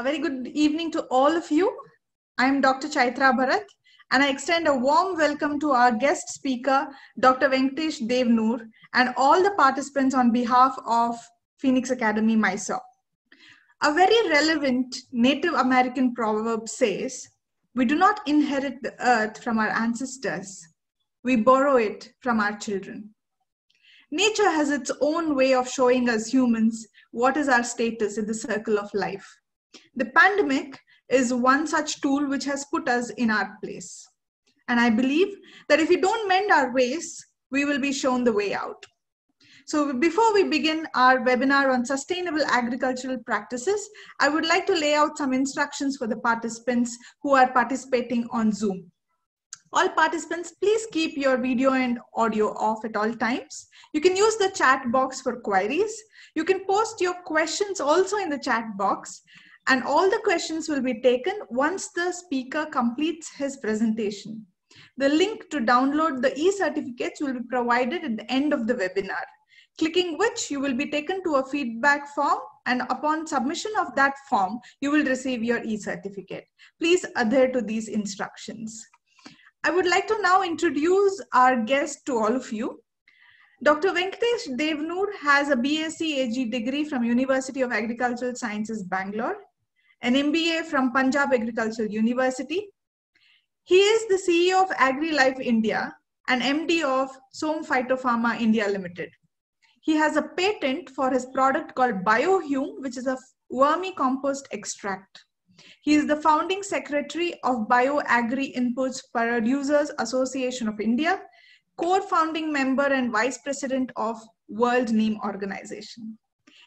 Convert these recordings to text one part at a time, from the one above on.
A very good evening to all of you. I am Dr. Chaitra Bharat, and I extend a warm welcome to our guest speaker, Dr. Venkatesh Devanur, and all the participants on behalf of Phoenix Academy, Mysore. A very relevant Native American proverb says, We do not inherit the earth from our ancestors, we borrow it from our children. Nature has its own way of showing us humans what is our status in the circle of life. The pandemic is one such tool which has put us in our place. And I believe that if we don't mend our ways, we will be shown the way out. So before we begin our webinar on sustainable agricultural practices, I would like to lay out some instructions for the participants who are participating on Zoom. All participants, please keep your video and audio off at all times. You can use the chat box for queries. You can post your questions also in the chat box and all the questions will be taken once the speaker completes his presentation. The link to download the e-certificates will be provided at the end of the webinar, clicking which you will be taken to a feedback form and upon submission of that form, you will receive your e-certificate. Please adhere to these instructions. I would like to now introduce our guest to all of you. Dr. Venkatesh Devanur has a BSc AG degree from University of Agricultural Sciences, Bangalore, an MBA from Punjab Agricultural University. He is the CEO of AgriLife India and MD of Som Phytopharma India Limited. He has a patent for his product called BioHume, which is a vermicompost extract. He is the founding secretary of BioAgri Inputs Producers Association of India, core founding member and vice president of World Neem Organization.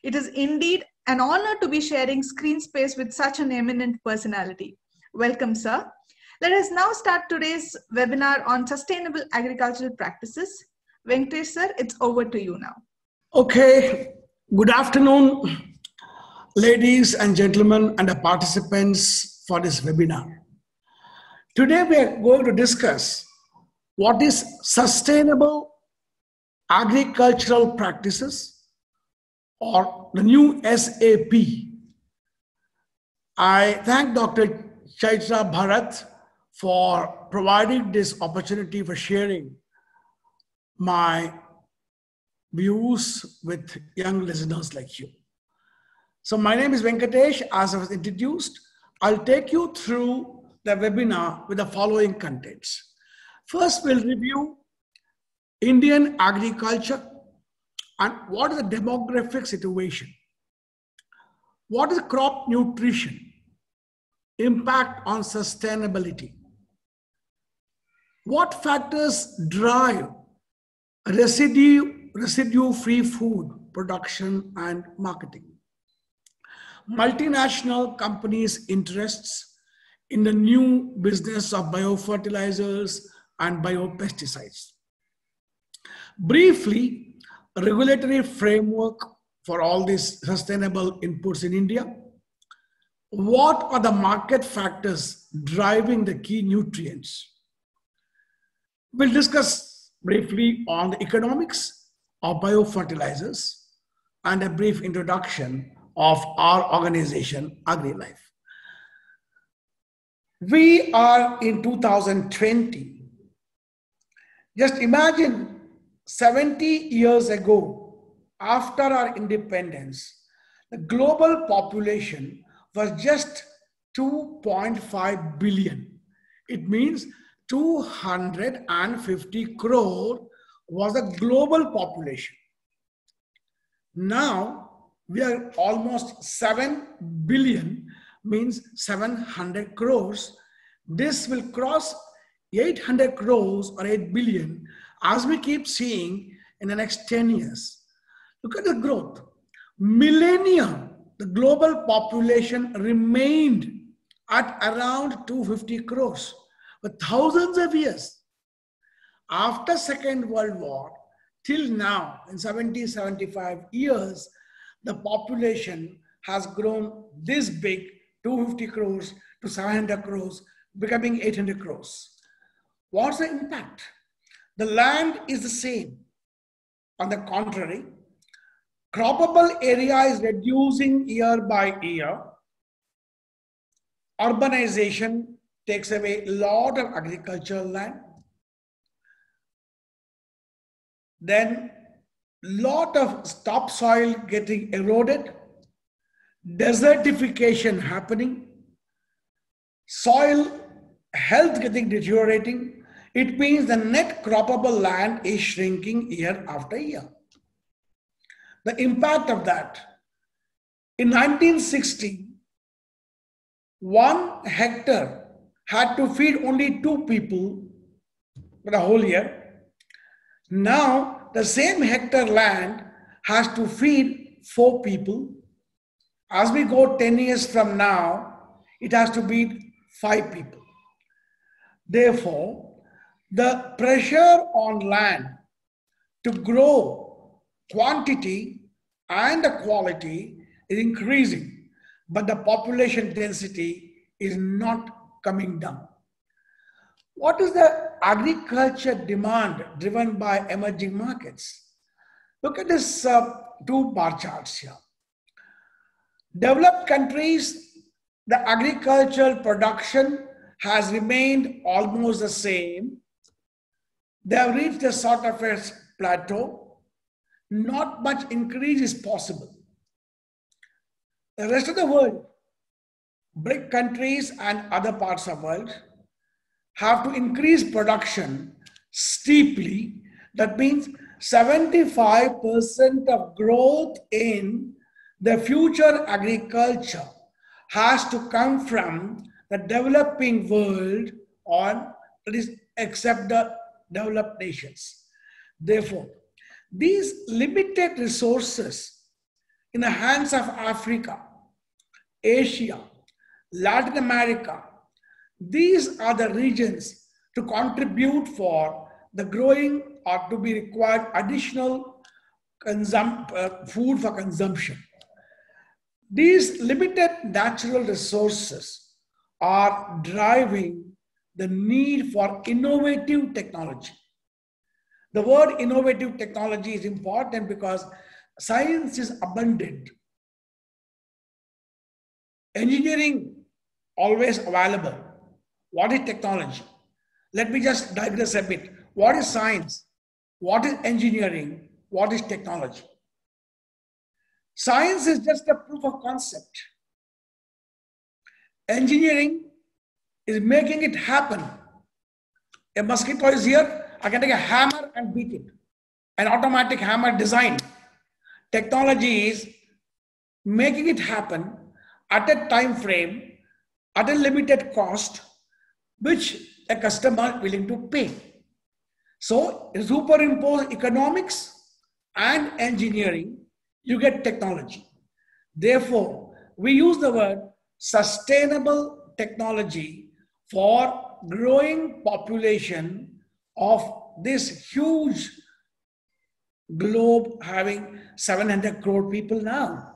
It is indeed an honor to be sharing screen space with such an eminent personality. Welcome, sir. Let us now start today's webinar on sustainable agricultural practices. Venkatesh, sir, it's over to you now. Okay, good afternoon ladies and gentlemen and the participants for this webinar. Today we are going to discuss what is sustainable agricultural practices or the new SAP. I thank Dr. Chaitra Bharat for providing this opportunity for sharing my views with young listeners like you. So my name is Venkatesh. As I was introduced, I'll take you through the webinar with the following contents. First, we'll review Indian agriculture and what is the demographic situation. What is crop nutrition? Impact on sustainability. What factors drive residue, residue-free food production and marketing? multinational companies' interests in the new business of biofertilizers and biopesticides. Briefly, regulatory framework for all these sustainable inputs in India. What are the market factors driving the key nutrients? We'll discuss briefly on the economics of biofertilizers and a brief introduction of our organization, AgriLife. We are in 2020. Just imagine 70 years ago, after our independence, the global population was just 2.5 billion. It means 250 crore was the global population. Now, we are almost 7 billion means 700 crores this will cross 800 crores or 8 billion as we keep seeing in the next 10 years look at the growth millennium the global population remained at around 250 crores for thousands of years after second world war till now in 70 75 years the population has grown this big, 250 crores to 700 crores, becoming 800 crores. What's the impact? The land is the same. On the contrary, croppable area is reducing year by year. urbanization takes away a lot of agricultural land. Then lot of topsoil getting eroded, desertification happening, soil health getting deteriorating, it means the net croppable land is shrinking year after year. The impact of that. In 1960, one hectare had to feed only two people for the whole year. Now, the same hectare land has to feed four people. As we go 10 years from now, it has to feed five people. Therefore, the pressure on land to grow quantity and the quality is increasing, but the population density is not coming down. What is the agriculture demand driven by emerging markets? Look at this uh, two bar charts here. Developed countries, the agricultural production has remained almost the same. They have reached a sort of a plateau. Not much increase is possible. The rest of the world, BRIC countries and other parts of the world, have to increase production steeply. That means 75% of growth in the future agriculture has to come from the developing world is except the developed nations. Therefore, these limited resources in the hands of Africa, Asia, Latin America, these are the regions to contribute for the growing or to be required additional uh, food for consumption. These limited natural resources are driving the need for innovative technology. The word innovative technology is important because science is abundant. Engineering always available. What is technology? Let me just digress a bit. What is science? What is engineering? What is technology? Science is just a proof of concept. Engineering is making it happen. A mosquito is here, I can take a hammer and beat it. An automatic hammer design. Technology is making it happen at a time frame, at a limited cost, which a customer is willing to pay. So superimpose economics and engineering, you get technology. Therefore, we use the word sustainable technology for growing population of this huge globe having 700 crore people now.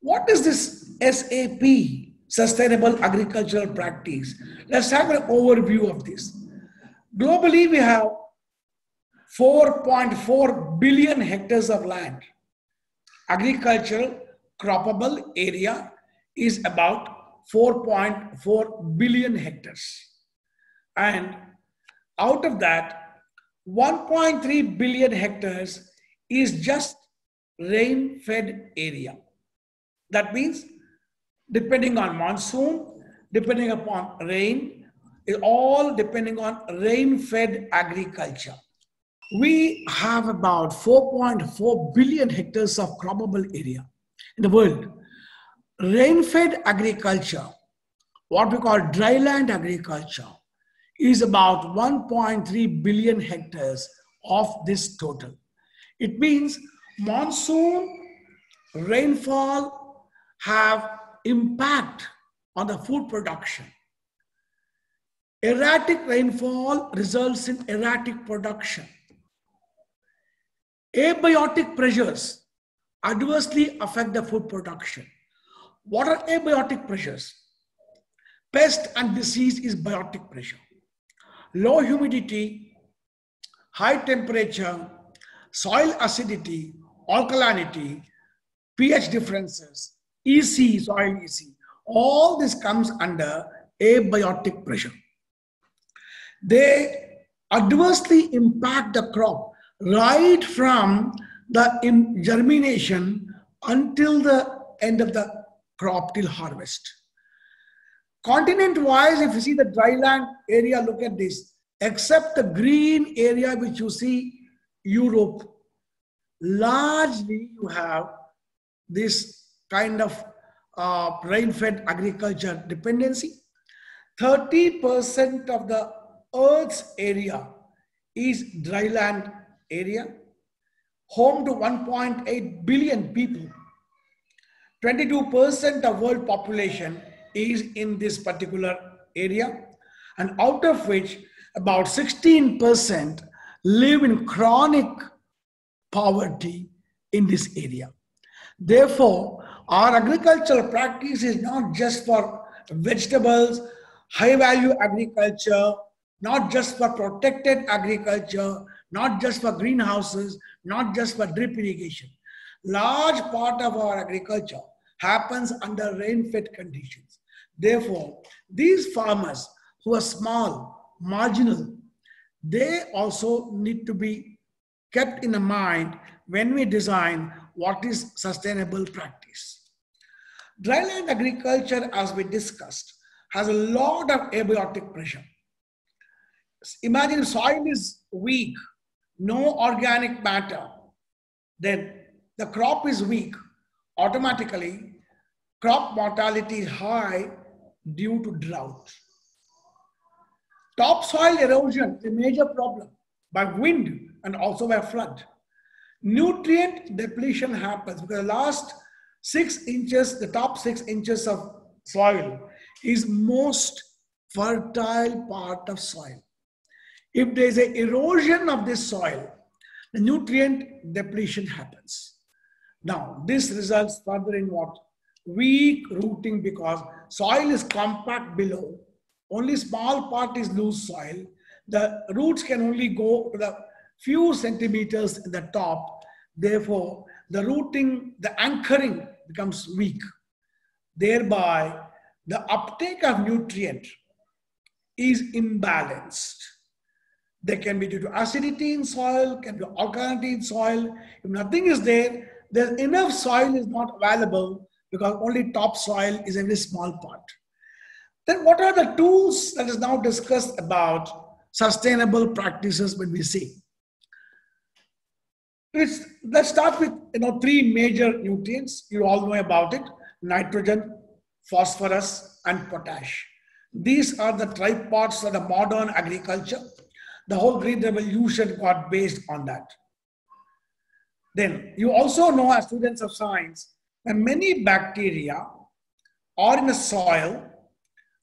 What is this SAP, Sustainable Agricultural Practice? Let's have an overview of this. Globally, we have 4.4 billion hectares of land. Agricultural croppable area is about 4.4 billion hectares. And out of that, 1.3 billion hectares is just rain fed area. That means depending on monsoon, depending upon rain, all depending on rain fed agriculture. We have about 4.4 billion hectares of croppable area in the world rain-fed agriculture, what we call dryland agriculture, is about 1.3 billion hectares of this total. It means monsoon, rainfall have impact on the food production. Erratic rainfall results in erratic production. Abiotic pressures adversely affect the food production. What are abiotic pressures? Pest and disease is biotic pressure. Low humidity, high temperature, soil acidity, alkalinity, pH differences, EC, soil EC, All this comes under abiotic pressure. They adversely impact the crop right from the germination until the end of the crop till harvest. Continent wise, if you see the dry land area, look at this. Except the green area which you see, Europe, largely you have this kind of uh, rain-fed agriculture dependency. 30% of the Earth's area is dryland area, home to 1.8 billion people. 22% of world population is in this particular area, and out of which about 16% live in chronic poverty in this area. Therefore, our agricultural practice is not just for vegetables, high value agriculture, not just for protected agriculture, not just for greenhouses, not just for drip irrigation. Large part of our agriculture happens under rain-fed conditions. Therefore, these farmers who are small, marginal, they also need to be kept in mind when we design what is sustainable practice. Dryland agriculture, as we discussed, has a lot of abiotic pressure. Imagine soil is weak, no organic matter, then the crop is weak. Automatically, crop mortality is high due to drought. Topsoil erosion is a major problem by wind and also by flood. Nutrient depletion happens because the last six inches, the top six inches of soil is most fertile part of soil. If there is an erosion of this soil, the nutrient depletion happens. Now, this results further in what? Weak rooting because soil is compact below. Only small part is loose soil. The roots can only go to the few centimeters in the top. Therefore, the rooting, the anchoring becomes weak. Thereby, the uptake of nutrient is imbalanced. They can be due to acidity in soil, can be alkalinity in soil. If nothing is there, there's enough soil is not available because only top soil is a very small part. Then what are the tools that is now discussed about sustainable practices when we see? It's, let's start with you know three major nutrients. You all know about it: nitrogen, phosphorus, and potash. These are the tripods of the modern agriculture. The whole green revolution got based on that. Then you also know as students of science that many bacteria are in the soil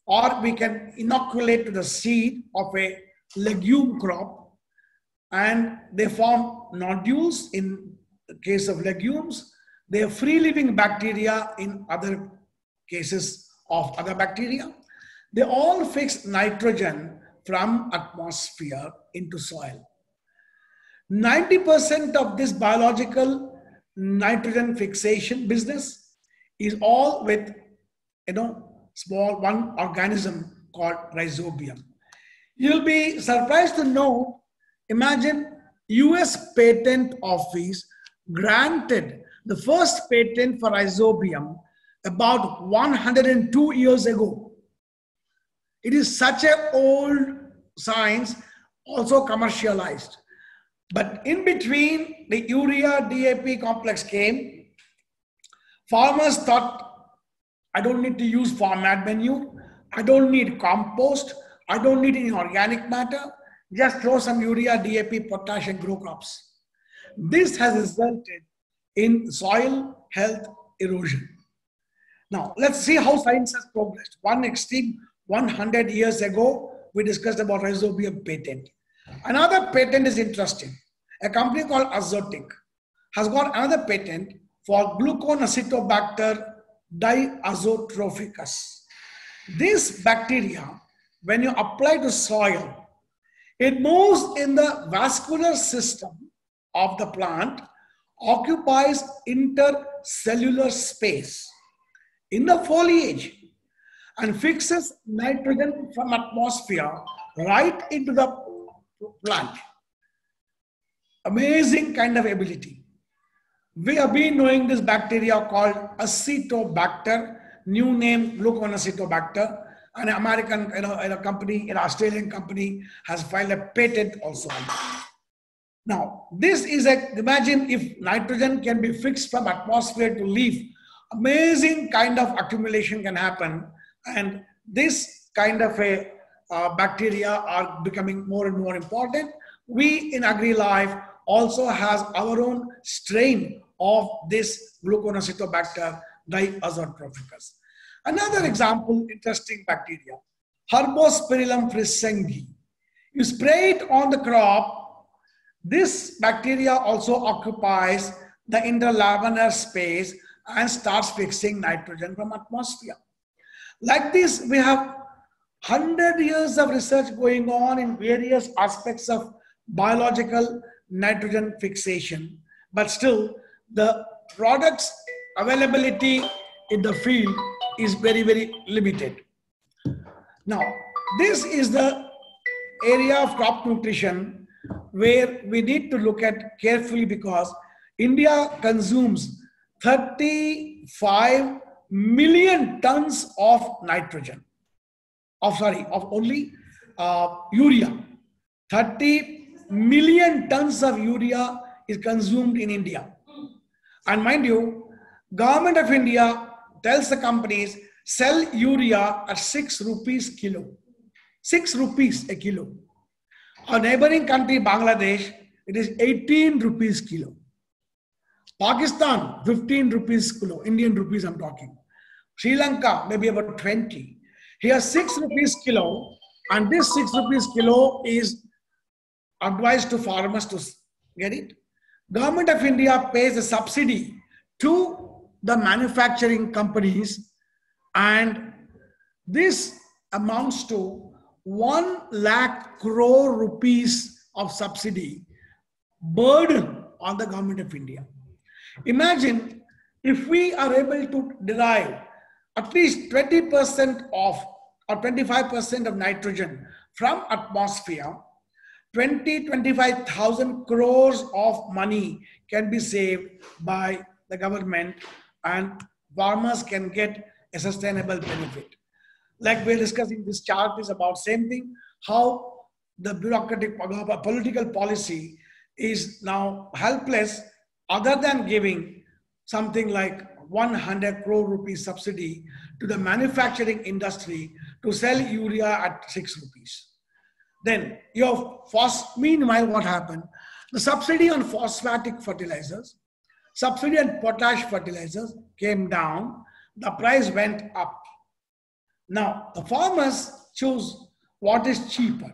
or we can inoculate to the seed of a legume crop and they form nodules in the case of legumes. They are free living bacteria in other cases of other bacteria. They all fix nitrogen from atmosphere into soil. 90% of this biological nitrogen fixation business is all with, you know, small one organism called rhizobium. You'll be surprised to know, imagine US Patent Office granted the first patent for rhizobium about 102 years ago. It is such an old science, also commercialized. But in between, the urea DAP complex came. Farmers thought, I don't need to use farmyard manure. I don't need compost. I don't need any organic matter. Just throw some urea, DAP, potash, and grow crops. This has resulted in soil health erosion. Now, let's see how science has progressed. One extreme 100 years ago, we discussed about rhizobium patent. Another patent is interesting. A company called Azotic has got another patent for gluconacetobacter diazotrophicus. This bacteria, when you apply to soil, it moves in the vascular system of the plant, occupies intercellular space. In the foliage, and fixes nitrogen from atmosphere right into the plant. Amazing kind of ability. We have been knowing this bacteria called Acetobacter, new name Gluconacetobacter. An American you know, a company, an Australian company has filed a patent also. Now, this is a, imagine if nitrogen can be fixed from atmosphere to leaf, amazing kind of accumulation can happen. And this kind of a uh, bacteria are becoming more and more important. We in AgriLife also has our own strain of this Gluconacetobacter diazotrophicus. Another example, interesting bacteria, Herbaspirillum frissengi. You spray it on the crop. This bacteria also occupies the interlaminar space and starts fixing nitrogen from atmosphere. Like this, we have 100 years of research going on in various aspects of biological nitrogen fixation, but still the products availability in the field is very, very limited. Now, this is the area of crop nutrition where we need to look at carefully because India consumes 35 million tons of nitrogen of sorry of only uh, urea. 30 million tons of urea is consumed in india. And mind you government of india tells the companies sell urea at 6 rupees kilo. 6 rupees a kilo. Our neighboring country bangladesh it is 18 rupees kilo. Pakistan, 15 rupees kilo, Indian rupees I'm talking. Sri Lanka, maybe about 20. Here, 6 rupees kilo, and this 6 rupees kilo is advised to farmers to get it. Government of India pays a subsidy to the manufacturing companies, and this amounts to 1 lakh crore rupees of subsidy burden on the government of India. Imagine if we are able to derive at least 20% of or 25% of nitrogen from atmosphere, 20, 25,000 crores of money can be saved by the government and farmers can get a sustainable benefit. Like we're discussing this chart is about same thing, how the bureaucratic uh, political policy is now helpless other than giving something like 100 crore rupees subsidy to the manufacturing industry to sell urea at 6 rupees. Then your phos meanwhile what happened? The subsidy on phosphatic fertilizers, subsidy on potash fertilizers came down, the price went up. Now the farmers choose what is cheaper.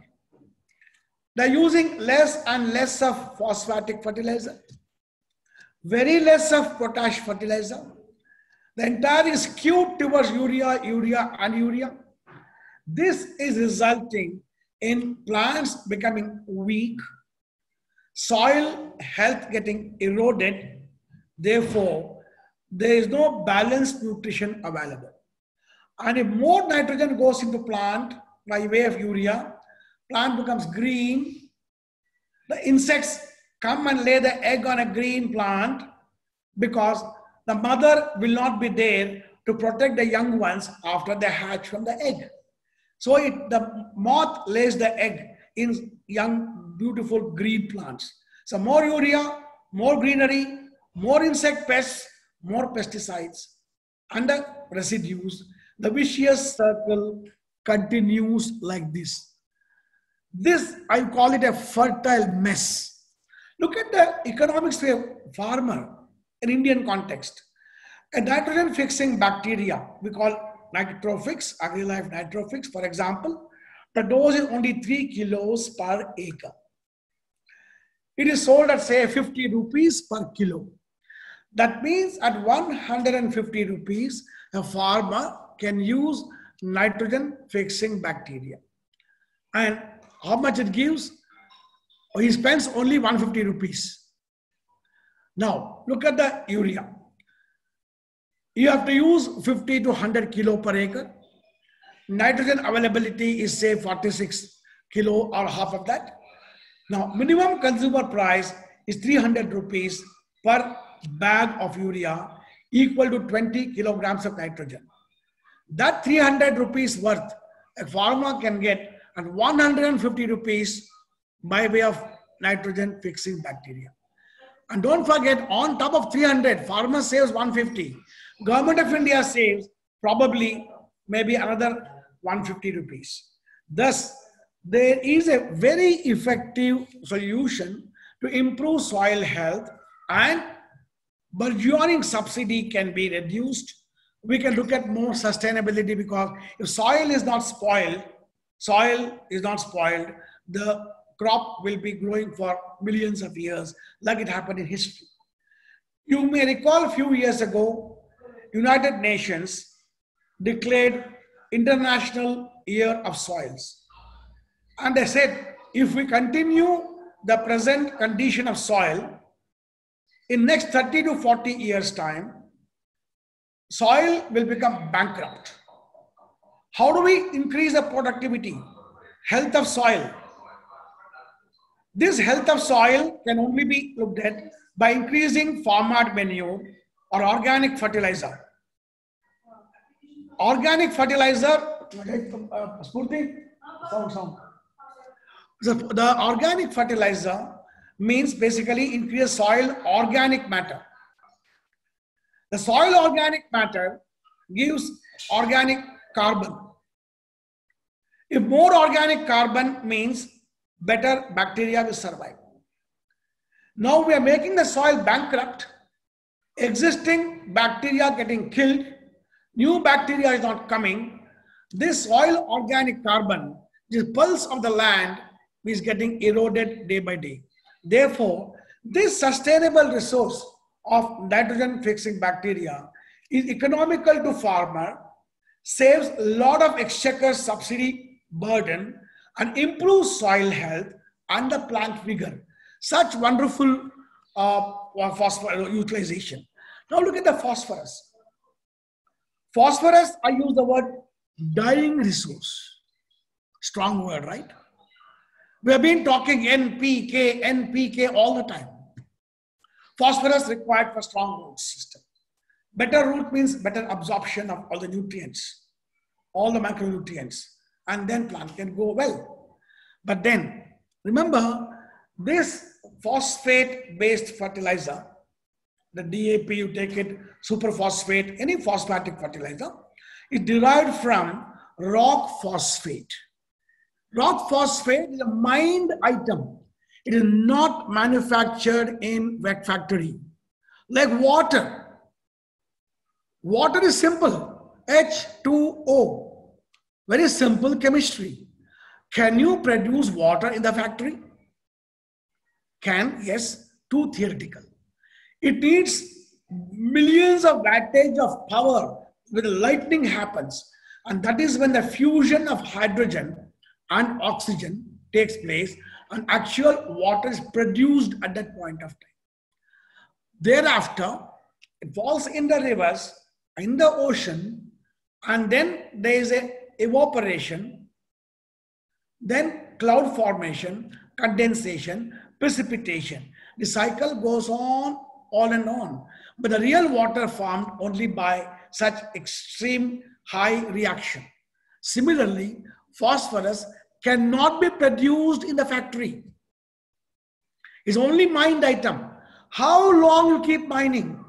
They're using less and less of phosphatic fertilizer very less of potash fertilizer. The entire is skewed towards urea, urea, and urea. This is resulting in plants becoming weak, soil health getting eroded. Therefore, there is no balanced nutrition available. And if more nitrogen goes into plant by way of urea, plant becomes green. The insects come and lay the egg on a green plant because the mother will not be there to protect the young ones after they hatch from the egg. So it, the moth lays the egg in young, beautiful green plants. So more urea, more greenery, more insect pests, more pesticides, and the residues. The vicious circle continues like this. This, I call it a fertile mess Look at the economics of a farmer in Indian context. A nitrogen fixing bacteria, we call Nitrofix, AgriLife Nitrofix, for example, the dose is only 3 kilos per acre. It is sold at say 50 rupees per kilo. That means at 150 rupees, a farmer can use nitrogen fixing bacteria. And how much it gives? he spends only 150 rupees. Now, look at the urea. You have to use 50 to 100 kilo per acre. nitrogen availability is say 46 kilo or half of that. Now, minimum consumer price is 300 rupees per bag of urea equal to 20 kilograms of nitrogen. That 300 rupees worth a farmer can get at 150 rupees by way of nitrogen fixing bacteria. And don't forget, on top of 300, farmer saves 150. Government of India saves probably maybe another 150 rupees. Thus, there is a very effective solution to improve soil health and burgeoning subsidy can be reduced. We can look at more sustainability because if soil is not spoiled, soil is not spoiled, the crop will be growing for millions of years like it happened in history. You may recall a few years ago, United Nations declared International Year of Soils. And they said, if we continue the present condition of soil, in next 30 to 40 years time, soil will become bankrupt. How do we increase the productivity, health of soil? This health of soil can only be looked at by increasing farmyard manure or organic fertilizer. Organic fertilizer. So the organic fertilizer means basically increase soil organic matter. The soil organic matter gives organic carbon. If more organic carbon means better bacteria will survive. Now we are making the soil bankrupt, existing bacteria getting killed, new bacteria is not coming. This soil organic carbon, this pulse of the land is getting eroded day by day. Therefore, this sustainable resource of nitrogen fixing bacteria is economical to farmer, saves a lot of exchequer subsidy burden and improve soil health and the plant vigor. Such wonderful uh, phosphorus utilization. Now look at the phosphorus. Phosphorus, I use the word dying resource. Strong word, right? We have been talking NPK, NPK all the time. Phosphorus required for strong root system. Better root means better absorption of all the nutrients, all the macronutrients, and then plant can go well. But then, remember, this phosphate-based fertilizer, the DAP, you take it, superphosphate, any phosphatic fertilizer, is derived from rock phosphate. Rock phosphate is a mined item. It is not manufactured in wet factory. Like water. Water is simple. H2O. Very simple chemistry. Can you produce water in the factory? Can, yes, too theoretical. It needs millions of wattage of power when lightning happens. And that is when the fusion of hydrogen and oxygen takes place and actual water is produced at that point of time. Thereafter, it falls in the rivers, in the ocean, and then there is a evaporation, then cloud formation, condensation, precipitation. The cycle goes on, on and on. But the real water formed only by such extreme high reaction. Similarly, phosphorus cannot be produced in the factory. It's only mined item. How long you keep mining?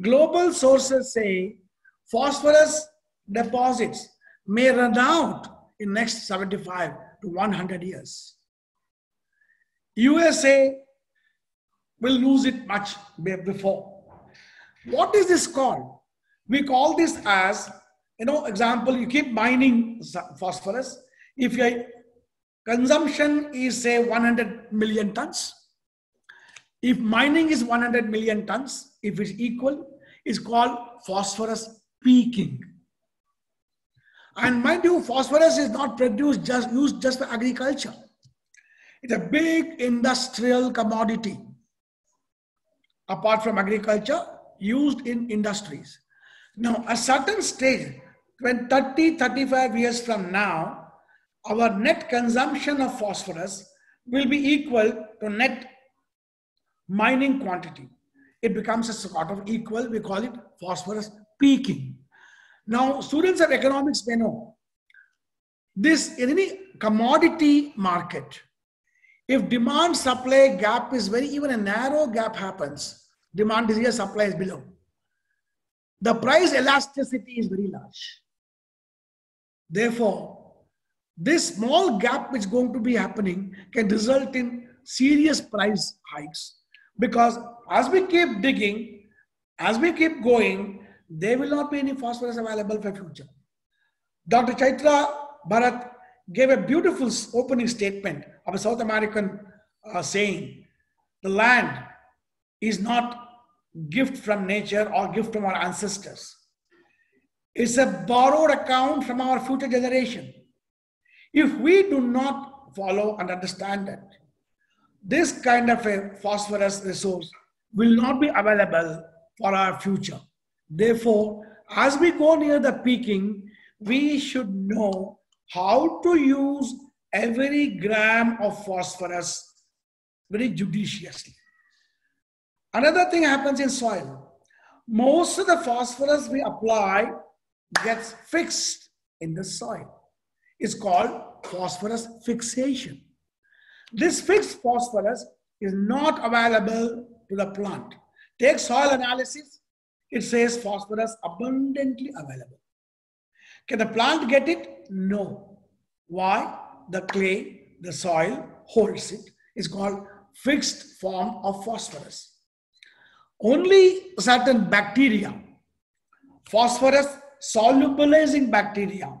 Global sources say phosphorus deposits may run out in next 75 to 100 years. USA will lose it much before. What is this called? We call this as, you know, example, you keep mining phosphorus, if your consumption is say 100 million tons, if mining is 100 million tons, if it's equal, it's called phosphorus peaking. And mind you, phosphorus is not produced just used just for agriculture. It's a big industrial commodity. Apart from agriculture, used in industries. Now, a certain stage, when 30, 35 years from now, our net consumption of phosphorus will be equal to net mining quantity. It becomes a sort of equal, we call it phosphorus peaking. Now, students of economics may know this in any commodity market, if demand supply gap is very, even a narrow gap happens, demand is here, supply is below. The price elasticity is very large. Therefore, this small gap which is going to be happening can result in serious price hikes because as we keep digging, as we keep going, there will not be any phosphorus available for future. Dr. Chaitra Bharat gave a beautiful opening statement of a South American uh, saying, the land is not gift from nature or gift from our ancestors. It's a borrowed account from our future generation. If we do not follow and understand that, this kind of a phosphorus resource will not be available for our future. Therefore, as we go near the peaking, we should know how to use every gram of phosphorus very judiciously. Another thing happens in soil. Most of the phosphorus we apply gets fixed in the soil. It's called phosphorus fixation. This fixed phosphorus is not available to the plant. Take soil analysis, it says phosphorus abundantly available. Can the plant get it? No. Why? The clay, the soil holds it. It's called fixed form of phosphorus. Only certain bacteria, phosphorus solubilizing bacteria,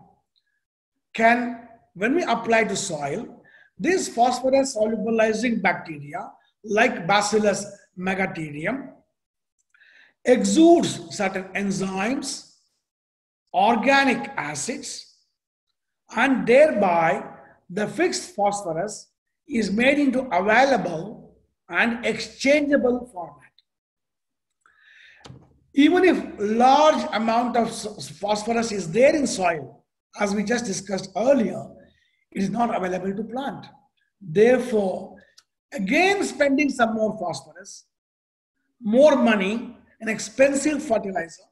can, when we apply to soil, this phosphorus solubilizing bacteria, like Bacillus megaterium, exudes certain enzymes organic acids and thereby the fixed phosphorus is made into available and exchangeable format. Even if large amount of phosphorus is there in soil, as we just discussed earlier, it is not available to plant. Therefore, again spending some more phosphorus, more money, an expensive fertilizer,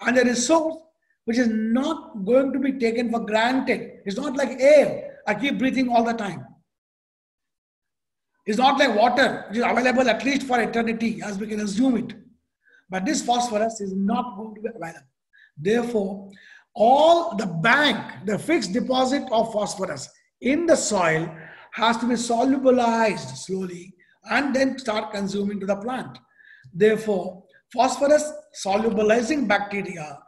and a resource which is not going to be taken for granted. It's not like air. I keep breathing all the time. It's not like water, which is available at least for eternity, as we can assume it. But this phosphorus is not going to be available. Therefore, all the bank, the fixed deposit of phosphorus in the soil has to be solubilized slowly and then start consuming to the plant. Therefore, phosphorus solubilizing bacteria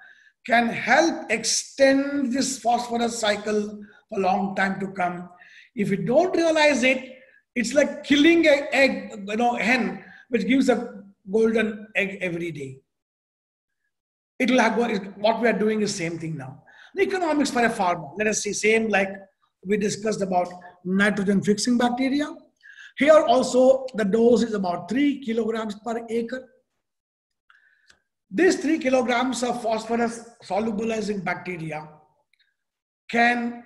can help extend this phosphorus cycle for a long time to come. If you don't realize it, it's like killing an egg, you know, hen, which gives a golden egg every day. It will have, what we are doing is same thing now. The economics for a farmer, let us see, same like we discussed about nitrogen fixing bacteria. Here also the dose is about three kilograms per acre. These three kilograms of phosphorus solubilizing bacteria can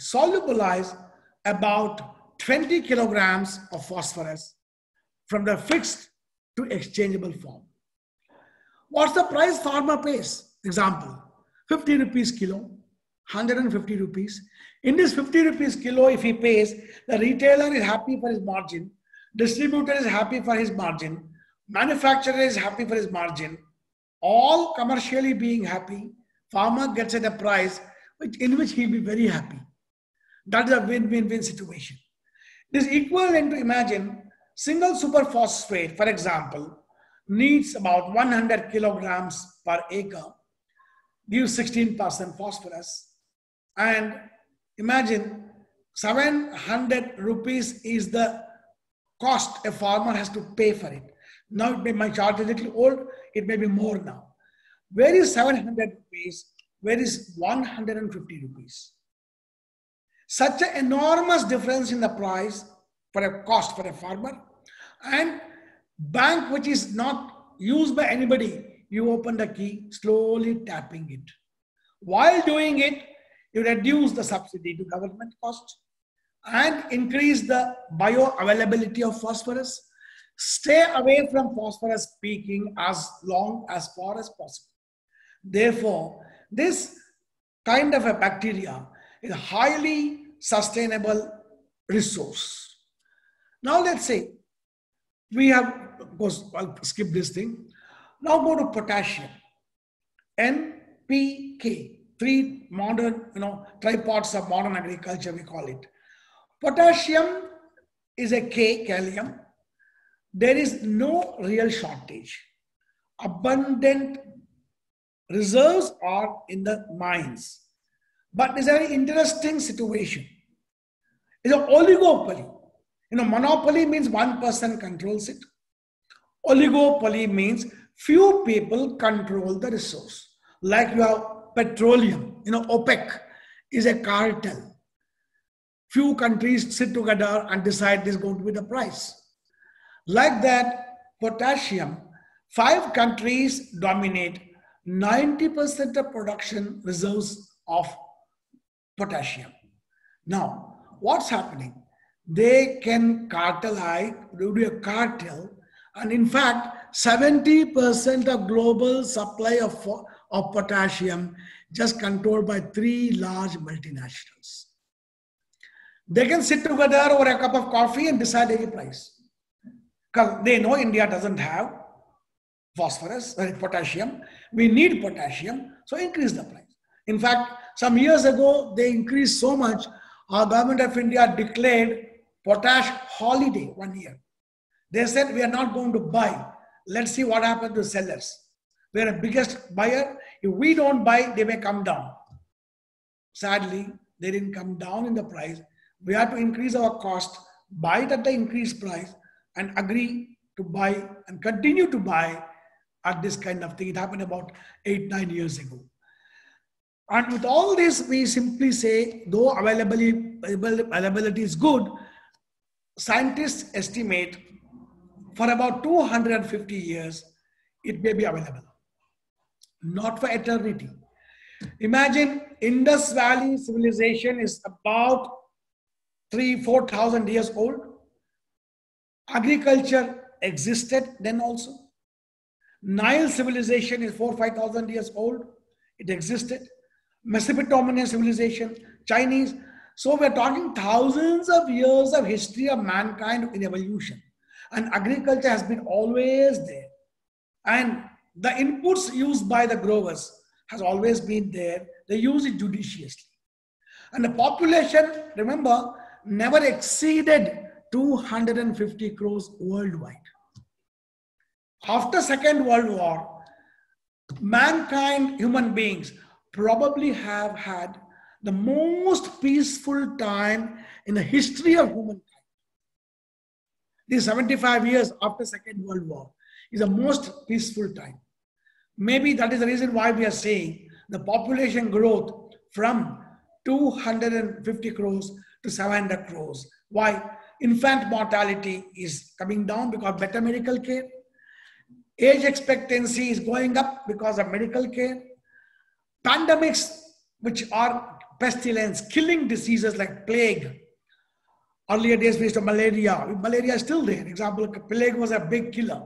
solubilize about 20 kilograms of phosphorus from the fixed to exchangeable form. What's the price farmer pays? Example, 50 rupees kilo, 150 rupees. In this 50 rupees kilo, if he pays, the retailer is happy for his margin, distributor is happy for his margin, manufacturer is happy for his margin, all commercially being happy, farmer gets at a price which, in which he'll be very happy. That is a win-win-win situation. It is equivalent to imagine single superphosphate, for example, needs about 100 kilograms per acre, gives 16% phosphorus. And imagine 700 rupees is the cost a farmer has to pay for it. Now it may, my chart is a little old, it may be more now. Where is 700 rupees? Where is 150 rupees? Such an enormous difference in the price for a cost for a farmer and bank which is not used by anybody. You open the key, slowly tapping it. While doing it, you reduce the subsidy to government cost and increase the bioavailability of phosphorus. Stay away from phosphorus peaking as long as far as possible. Therefore, this kind of a bacteria is a highly sustainable resource. Now let's say we have, of course, I'll skip this thing. Now go to potassium. NPK, three modern, you know, tripods of modern agriculture, we call it. Potassium is a K, kalium. There is no real shortage. Abundant reserves are in the mines. But it's a very interesting situation. It's an oligopoly. You know, monopoly means one person controls it. Oligopoly means few people control the resource. Like you have petroleum, you know, OPEC is a cartel. Few countries sit together and decide this is going to be the price. Like that, potassium, five countries dominate 90% of production reserves of potassium. Now, what's happening? They can cartelize, do a cartel, and in fact, 70% of global supply of, of potassium just controlled by three large multinationals. They can sit together over a cup of coffee and decide any price. Because they know India doesn't have phosphorus, or potassium. We need potassium, so increase the price. In fact, some years ago, they increased so much, our government of India declared potash holiday one year. They said, we are not going to buy. Let's see what happens to sellers. We are the biggest buyer. If we don't buy, they may come down. Sadly, they didn't come down in the price. We have to increase our cost, buy it at the increased price, and agree to buy and continue to buy at this kind of thing. It happened about eight, nine years ago. And with all this, we simply say, though availability, availability is good, scientists estimate for about 250 years, it may be available. Not for eternity. Imagine Indus Valley civilization is about three, 4,000 years old. Agriculture existed then also. Nile civilization is four, 5,000 years old. It existed. Mesopotamian civilization, Chinese. So we're talking thousands of years of history of mankind in evolution. And agriculture has been always there. And the inputs used by the growers has always been there. They use it judiciously. And the population, remember, never exceeded 250 crores worldwide. After Second World War, mankind, human beings, probably have had the most peaceful time in the history of humankind. These 75 years after Second World War is the most peaceful time. Maybe that is the reason why we are saying the population growth from 250 crores to 700 crores. Why? Infant mortality is coming down because better medical care. Age expectancy is going up because of medical care pandemics, which are pestilence, killing diseases like plague. Earlier days, we used to malaria. Malaria is still there. Example, plague was a big killer.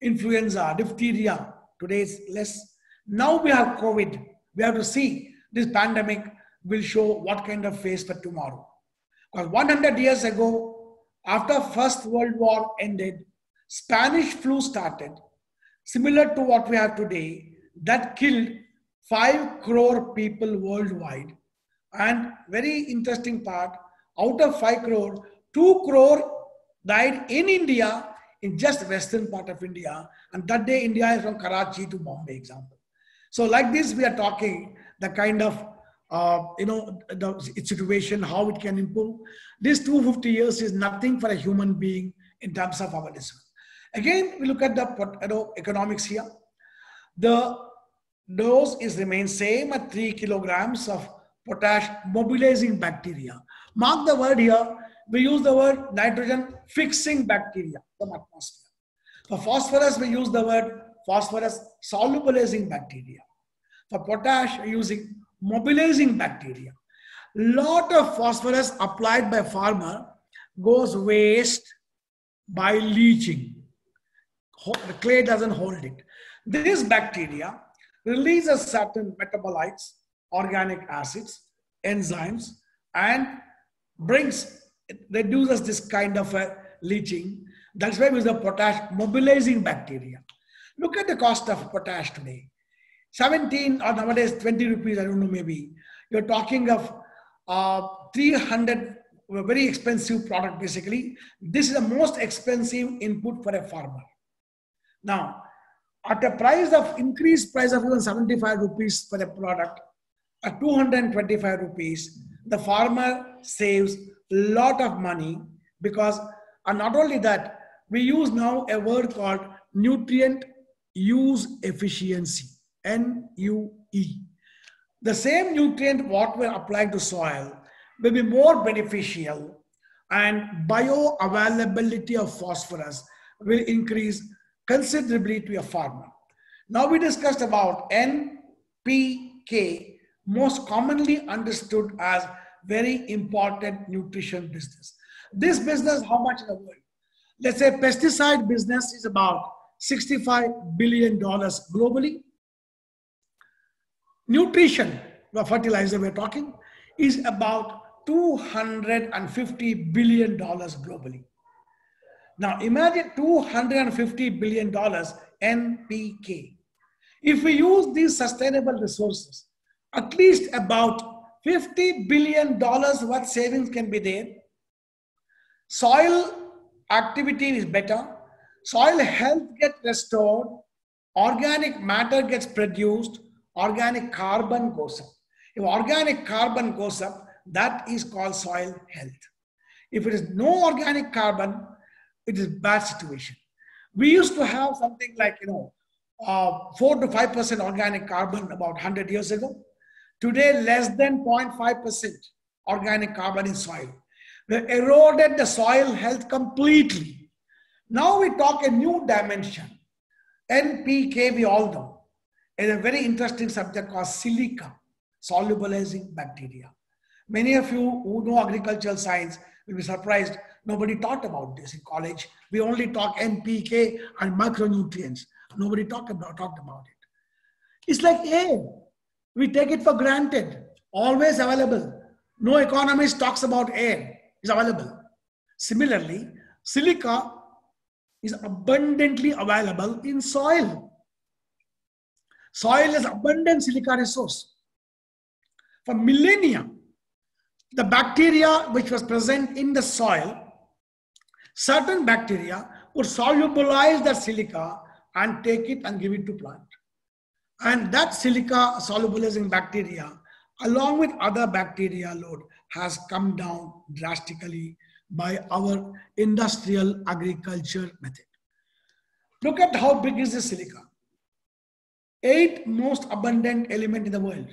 Influenza, diphtheria. Today is less. Now we have COVID. We have to see this pandemic will show what kind of face for tomorrow. Because 100 years ago, after First World War ended, Spanish flu started, similar to what we have today, that killed 5 crore people worldwide. And very interesting part, out of 5 crore, 2 crore died in India, in just western part of India. And that day, India is from Karachi to Bombay, example. So like this, we are talking the kind of, uh, you know, the situation, how it can improve. This 250 years is nothing for a human being in terms of our decision. Again, we look at the you know, economics here. The dose is remain same at 3 kilograms of potash mobilizing bacteria. Mark the word here. We use the word nitrogen fixing bacteria from atmosphere. For phosphorus, we use the word phosphorus solubilizing bacteria. For potash, using mobilizing bacteria. Lot of phosphorus applied by farmer goes waste by leaching. The clay doesn't hold it. This bacteria releases certain metabolites, organic acids, enzymes, and brings, reduces this kind of a leaching. That's why we use the potash mobilizing bacteria. Look at the cost of potash today. 17 or nowadays 20 rupees, I don't know, maybe. You're talking of uh, 300, very expensive product basically. This is the most expensive input for a farmer. Now, at a price of increased price of even 75 rupees for a product, at 225 rupees, the farmer saves a lot of money because, and not only that, we use now a word called nutrient use efficiency, N-U-E. The same nutrient what we're applying to soil will be more beneficial and bioavailability of phosphorus will increase considerably to a farmer. Now we discussed about NPK, most commonly understood as very important nutrition business. This business, how much in the world? Let's say pesticide business is about $65 billion globally. Nutrition, the fertilizer we're talking, is about $250 billion globally. Now imagine $250 billion NPK. If we use these sustainable resources, at least about $50 billion worth savings can be there. Soil activity is better. Soil health gets restored. Organic matter gets produced. Organic carbon goes up. If organic carbon goes up, that is called soil health. If it is no organic carbon, it is bad situation. We used to have something like, you know, uh, 4 to 5% organic carbon about 100 years ago. Today, less than 0.5% organic carbon in soil. We eroded the soil health completely. Now we talk a new dimension. NPK, we all know, is a very interesting subject called silica, solubilizing bacteria. Many of you who know agricultural science will be surprised Nobody taught about this in college. We only talk NPK and micronutrients. Nobody talked about, talked about it. It's like air. We take it for granted. Always available. No economist talks about air. It's available. Similarly, silica is abundantly available in soil. Soil is abundant silica resource. For millennia, the bacteria which was present in the soil certain bacteria would solubilize that silica and take it and give it to plant. And that silica solubilizing bacteria, along with other bacteria load, has come down drastically by our industrial agriculture method. Look at how big is the silica. Eight most abundant element in the world.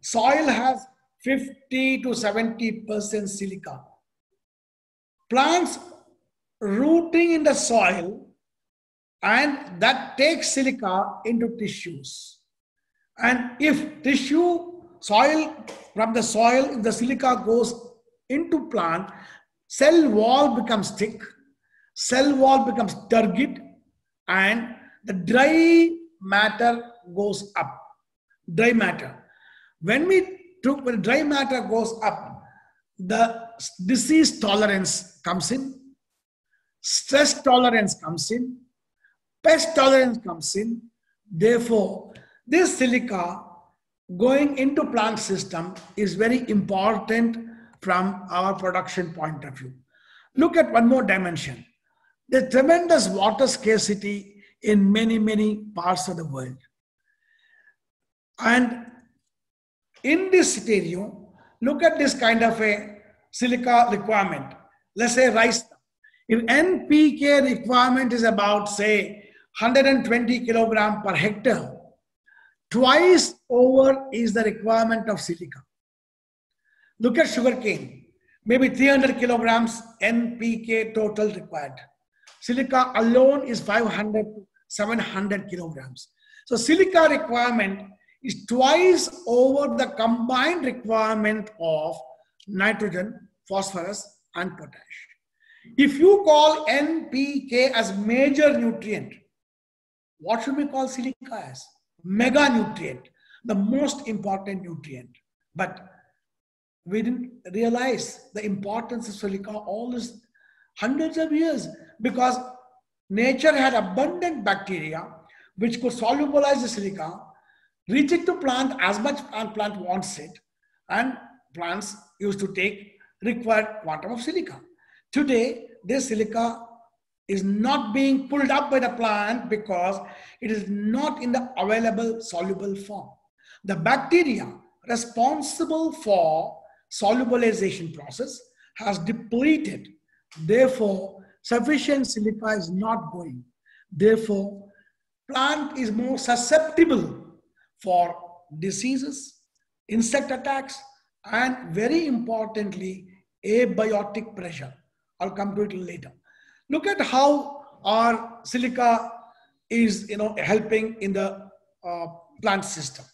Soil has 50 to 70% silica. Plants rooting in the soil and that takes silica into tissues. And if tissue, soil, from the soil, if the silica goes into plant, cell wall becomes thick, cell wall becomes turgid, and the dry matter goes up. Dry matter. When we took, when dry matter goes up, the disease tolerance comes in, stress tolerance comes in, pest tolerance comes in. Therefore, this silica going into plant system is very important from our production point of view. Look at one more dimension. The tremendous water scarcity in many, many parts of the world. And in this scenario, look at this kind of a silica requirement. Let's say rice if NPK requirement is about, say, 120 kilogram per hectare, twice over is the requirement of silica. Look at sugarcane, maybe 300 kilograms NPK total required. Silica alone is 500 to 700 kilograms. So silica requirement is twice over the combined requirement of nitrogen, phosphorus, and potash. If you call NPK as major nutrient, what should we call silica as? Mega nutrient, the most important nutrient. But we didn't realize the importance of silica all these hundreds of years because nature had abundant bacteria which could solubilize the silica, reach it to plant as much as plant wants it, and plants used to take required quantum of silica. Today, this silica is not being pulled up by the plant because it is not in the available soluble form. The bacteria responsible for solubilization process has depleted. Therefore, sufficient silica is not going. Therefore, plant is more susceptible for diseases, insect attacks, and very importantly, abiotic pressure. I'll come to it later. Look at how our silica is you know, helping in the uh, plant system.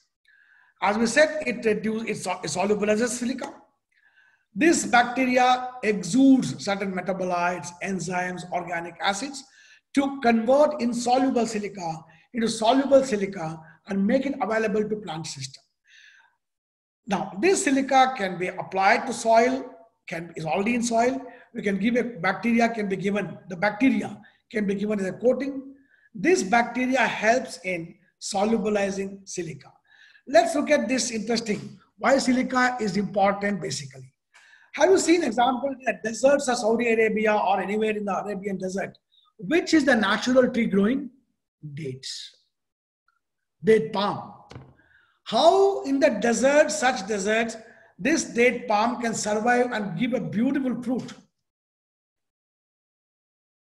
As we said, it reduces, it's soluble as a silica. This bacteria exudes certain metabolites, enzymes, organic acids to convert insoluble silica into soluble silica and make it available to plant system. Now, this silica can be applied to soil, can is already in soil. We can give a bacteria can be given, the bacteria can be given as a coating. This bacteria helps in solubilizing silica. Let's look at this interesting, why silica is important basically. Have you seen example in the deserts of Saudi Arabia or anywhere in the Arabian desert? Which is the natural tree growing? Dates. Date palm. How in the desert, such deserts, this date palm can survive and give a beautiful fruit.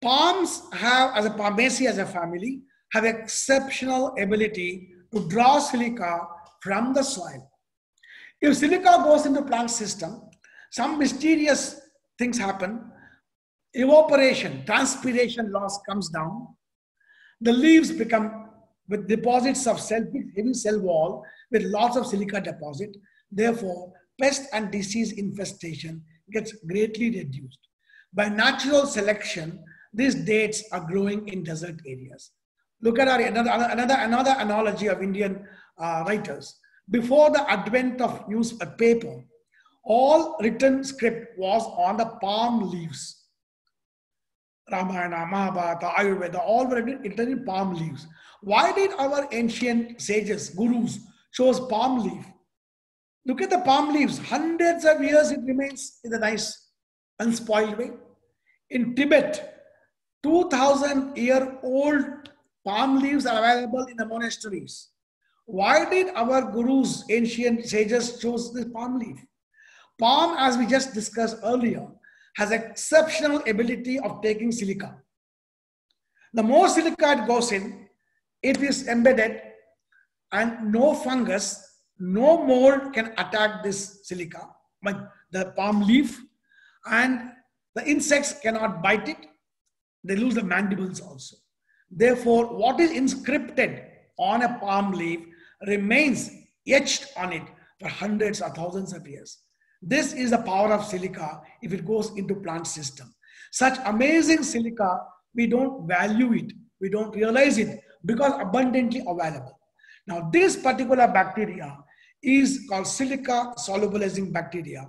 Palms have, as a palmaceae as a family, have exceptional ability to draw silica from the soil. If silica goes into the plant system, some mysterious things happen. Evaporation, transpiration loss comes down. The leaves become with deposits of cell, heavy cell wall with lots of silica deposit. Therefore, pest and disease infestation gets greatly reduced. By natural selection, these dates are growing in desert areas. Look at our, another, another, another analogy of Indian uh, writers. Before the advent of newspaper, all written script was on the palm leaves. Ramayana, Mahabharata, Ayurveda, all were written in palm leaves. Why did our ancient sages, gurus, chose palm leaf? Look at the palm leaves. Hundreds of years it remains in a nice, unspoiled way. In Tibet, 2000 year old palm leaves are available in the monasteries. Why did our gurus, ancient sages, chose this palm leaf? Palm, as we just discussed earlier, has exceptional ability of taking silica. The more silica it goes in, it is embedded and no fungus, no mold can attack this silica, but the palm leaf and the insects cannot bite it. They lose the mandibles also. Therefore, what is inscripted on a palm leaf remains etched on it for hundreds or thousands of years. This is the power of silica if it goes into plant system. Such amazing silica, we don't value it. We don't realize it because abundantly available. Now, this particular bacteria is called silica solubilizing bacteria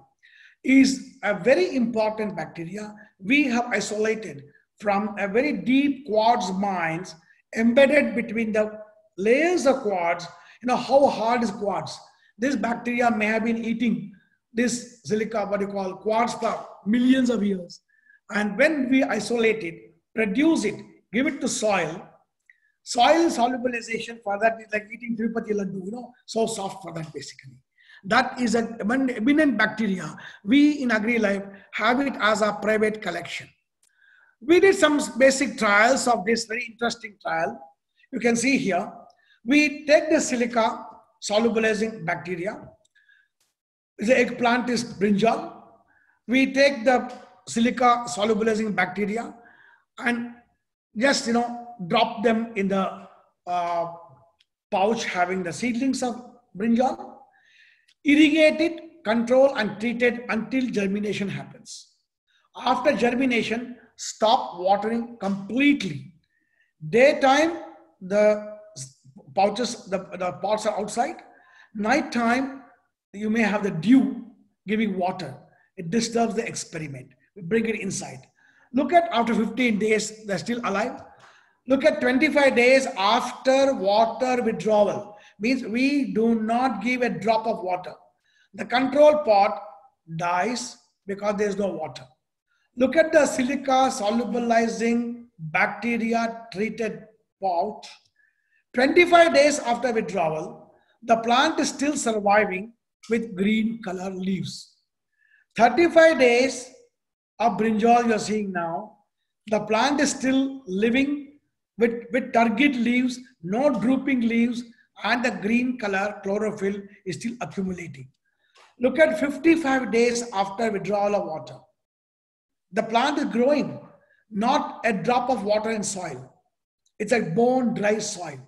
is a very important bacteria we have isolated from a very deep quartz mines embedded between the layers of quartz. You know, how hard is quartz? This bacteria may have been eating this silica, what you call quartz for millions of years. And when we isolate it, produce it, give it to soil, soil solubilization for that is like eating Tirupati laddu, you know, so soft for that basically. That is an eminent bacteria. We in AgriLife have it as a private collection. We did some basic trials of this very interesting trial. You can see here, we take the silica solubilizing bacteria the eggplant is brinjal. We take the silica solubilizing bacteria and just, you know, drop them in the uh, pouch having the seedlings of brinjal. Irrigate it, control and treat it until germination happens. After germination, stop watering completely. Daytime, the pouches, the, the pots are outside. Nighttime, you may have the dew giving water. It disturbs the experiment. We bring it inside. Look at after 15 days, they're still alive. Look at 25 days after water withdrawal. Means we do not give a drop of water. The control pot dies because there is no water. Look at the silica solubilizing bacteria treated pot. 25 days after withdrawal, the plant is still surviving with green color leaves. 35 days of brinjal you're seeing now, the plant is still living with, with turgid leaves, no drooping leaves, and the green color chlorophyll is still accumulating. Look at 55 days after withdrawal of water. The plant is growing, not a drop of water in soil. It's a bone dry soil.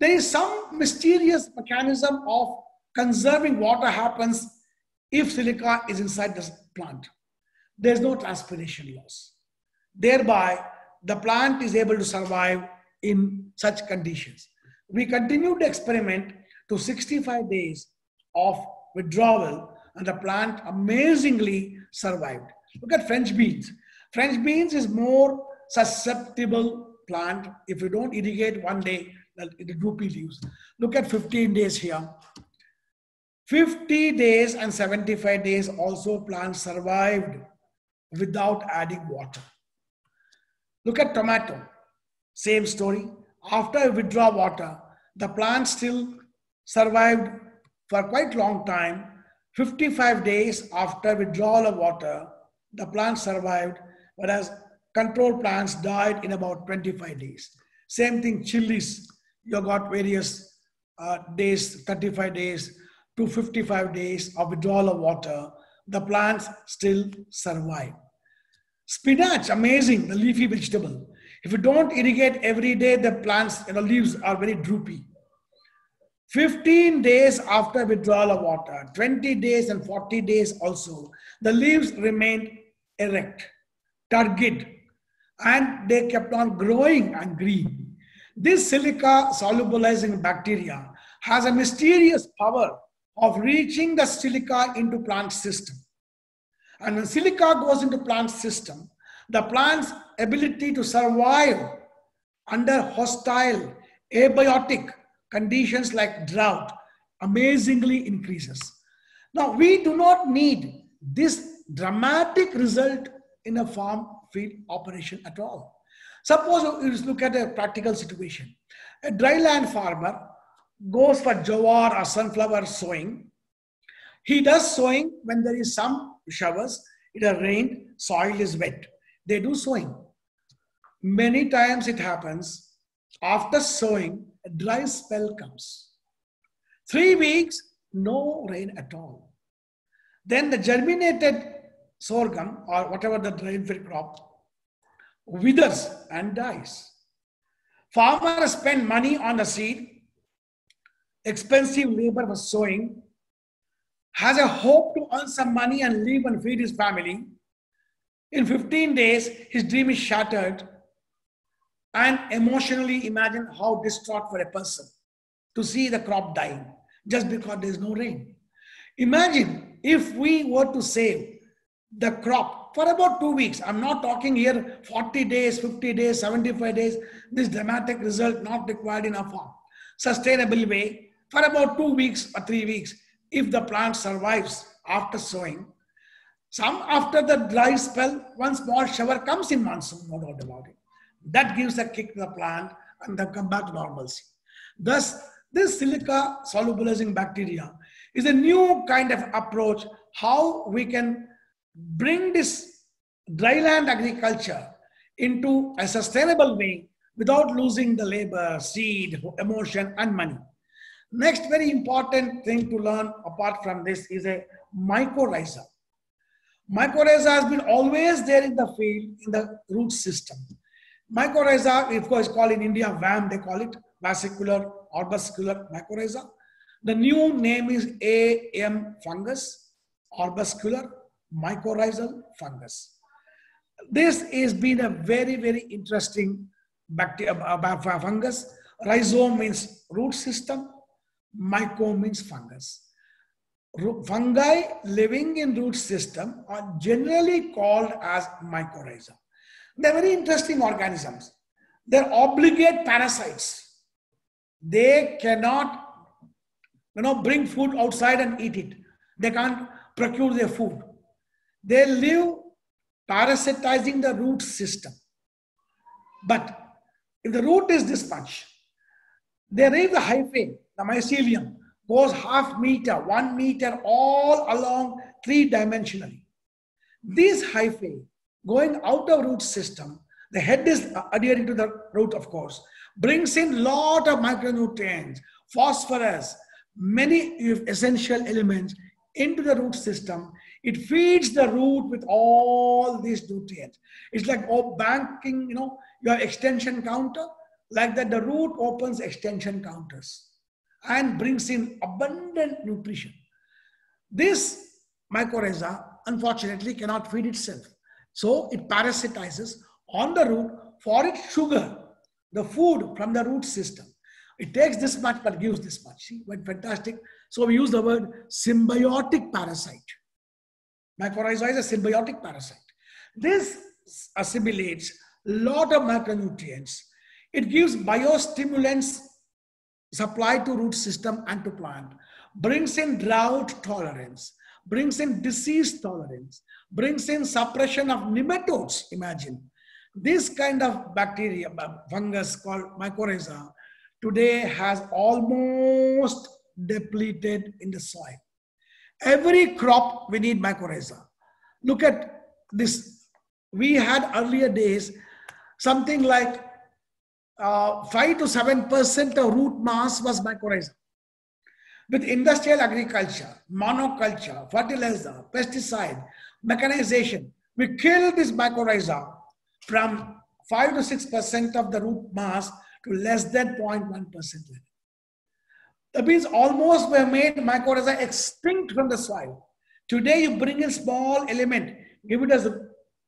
There is some mysterious mechanism of conserving water happens if silica is inside the plant. There's no transpiration loss. Thereby, the plant is able to survive in such conditions. We continued the experiment to 65 days of withdrawal and the plant amazingly survived. Look at French beans. French beans is more susceptible plant. If you don't irrigate one day, the droopy leaves. Look at 15 days here. 50 days and 75 days also plants survived without adding water. Look at tomato. Same story. After I withdraw water, the plant still survived for quite long time. 55 days after withdrawal of water, the plant survived, whereas control plants died in about 25 days. Same thing, chilies, you got various uh, days, 35 days to 55 days of withdrawal of water. The plants still survive. Spinach, amazing, the leafy vegetable. If you don't irrigate every day, the plants, you leaves are very droopy. 15 days after withdrawal of water, 20 days and 40 days also, the leaves remained erect, turgid, and they kept on growing and green. This silica solubilizing bacteria has a mysterious power of reaching the silica into plant system. And when silica goes into plant system, the plant's ability to survive under hostile, abiotic conditions like drought amazingly increases. Now, we do not need this dramatic result in a farm field operation at all. Suppose you look at a practical situation. A dryland farmer goes for jowar or sunflower sowing. He does sowing when there is some showers, it has rained, soil is wet. They do sowing. Many times it happens after sowing, a dry spell comes. Three weeks, no rain at all. Then the germinated sorghum or whatever the rain-fed crop withers and dies. Farmers spend money on the seed, expensive labor for sowing, has a hope to earn some money and live and feed his family. In 15 days, his dream is shattered and emotionally imagine how distraught for a person to see the crop dying just because there's no rain. Imagine if we were to save the crop for about two weeks. I'm not talking here 40 days, 50 days, 75 days. This dramatic result not required in a farm. Sustainable way for about two weeks or three weeks if the plant survives after sowing. Some after the dry spell, one small shower comes in monsoon, no doubt about it. That gives a kick to the plant and then come back to normalcy. Thus, this silica solubilizing bacteria is a new kind of approach how we can bring this dryland agriculture into a sustainable way without losing the labor, seed, emotion, and money. Next very important thing to learn apart from this is a mycorrhiza. Mycorrhiza has been always there in the field in the root system. Mycorrhiza, of course, called in India VAM, they call it vesicular or vascular mycorrhiza. The new name is AM fungus, arbuscular mycorrhizal fungus. This has been a very, very interesting bacteria, uh, fungus. Rhizome means root system, myco means fungus. Fungi living in root system are generally called as mycorrhiza. They're very interesting organisms. They're obligate parasites. They cannot, you know, bring food outside and eat it. They can't procure their food. They live parasitizing the root system. But if the root is this much, they leave the hyphae, the mycelium, goes half meter, one meter, all along three dimensionally. These hyphae going out of root system, the head is adhering to the root, of course, brings in lot of micronutrients, phosphorus, many essential elements into the root system. It feeds the root with all these nutrients. It's like oh, banking, you know, your extension counter. Like that, the root opens extension counters and brings in abundant nutrition. This mycorrhiza, unfortunately, cannot feed itself. So it parasitizes on the root for its sugar, the food from the root system. It takes this much but gives this much. See, what fantastic. So we use the word symbiotic parasite. Mycorrhiza is a symbiotic parasite. This assimilates a lot of macronutrients. It gives biostimulants supplied to root system and to plant, brings in drought tolerance, brings in disease tolerance, brings in suppression of nematodes, imagine. This kind of bacteria, fungus called mycorrhiza, today has almost depleted in the soil. Every crop we need mycorrhiza. Look at this. We had earlier days something like uh, 5 to 7% of root mass was mycorrhiza. With industrial agriculture, monoculture, fertilizer, pesticide, mechanization, we killed this mycorrhiza from 5 to 6% of the root mass to less than 0.1% level. That means almost we have made mycorrhiza extinct from the soil. Today you bring in small element, give it as a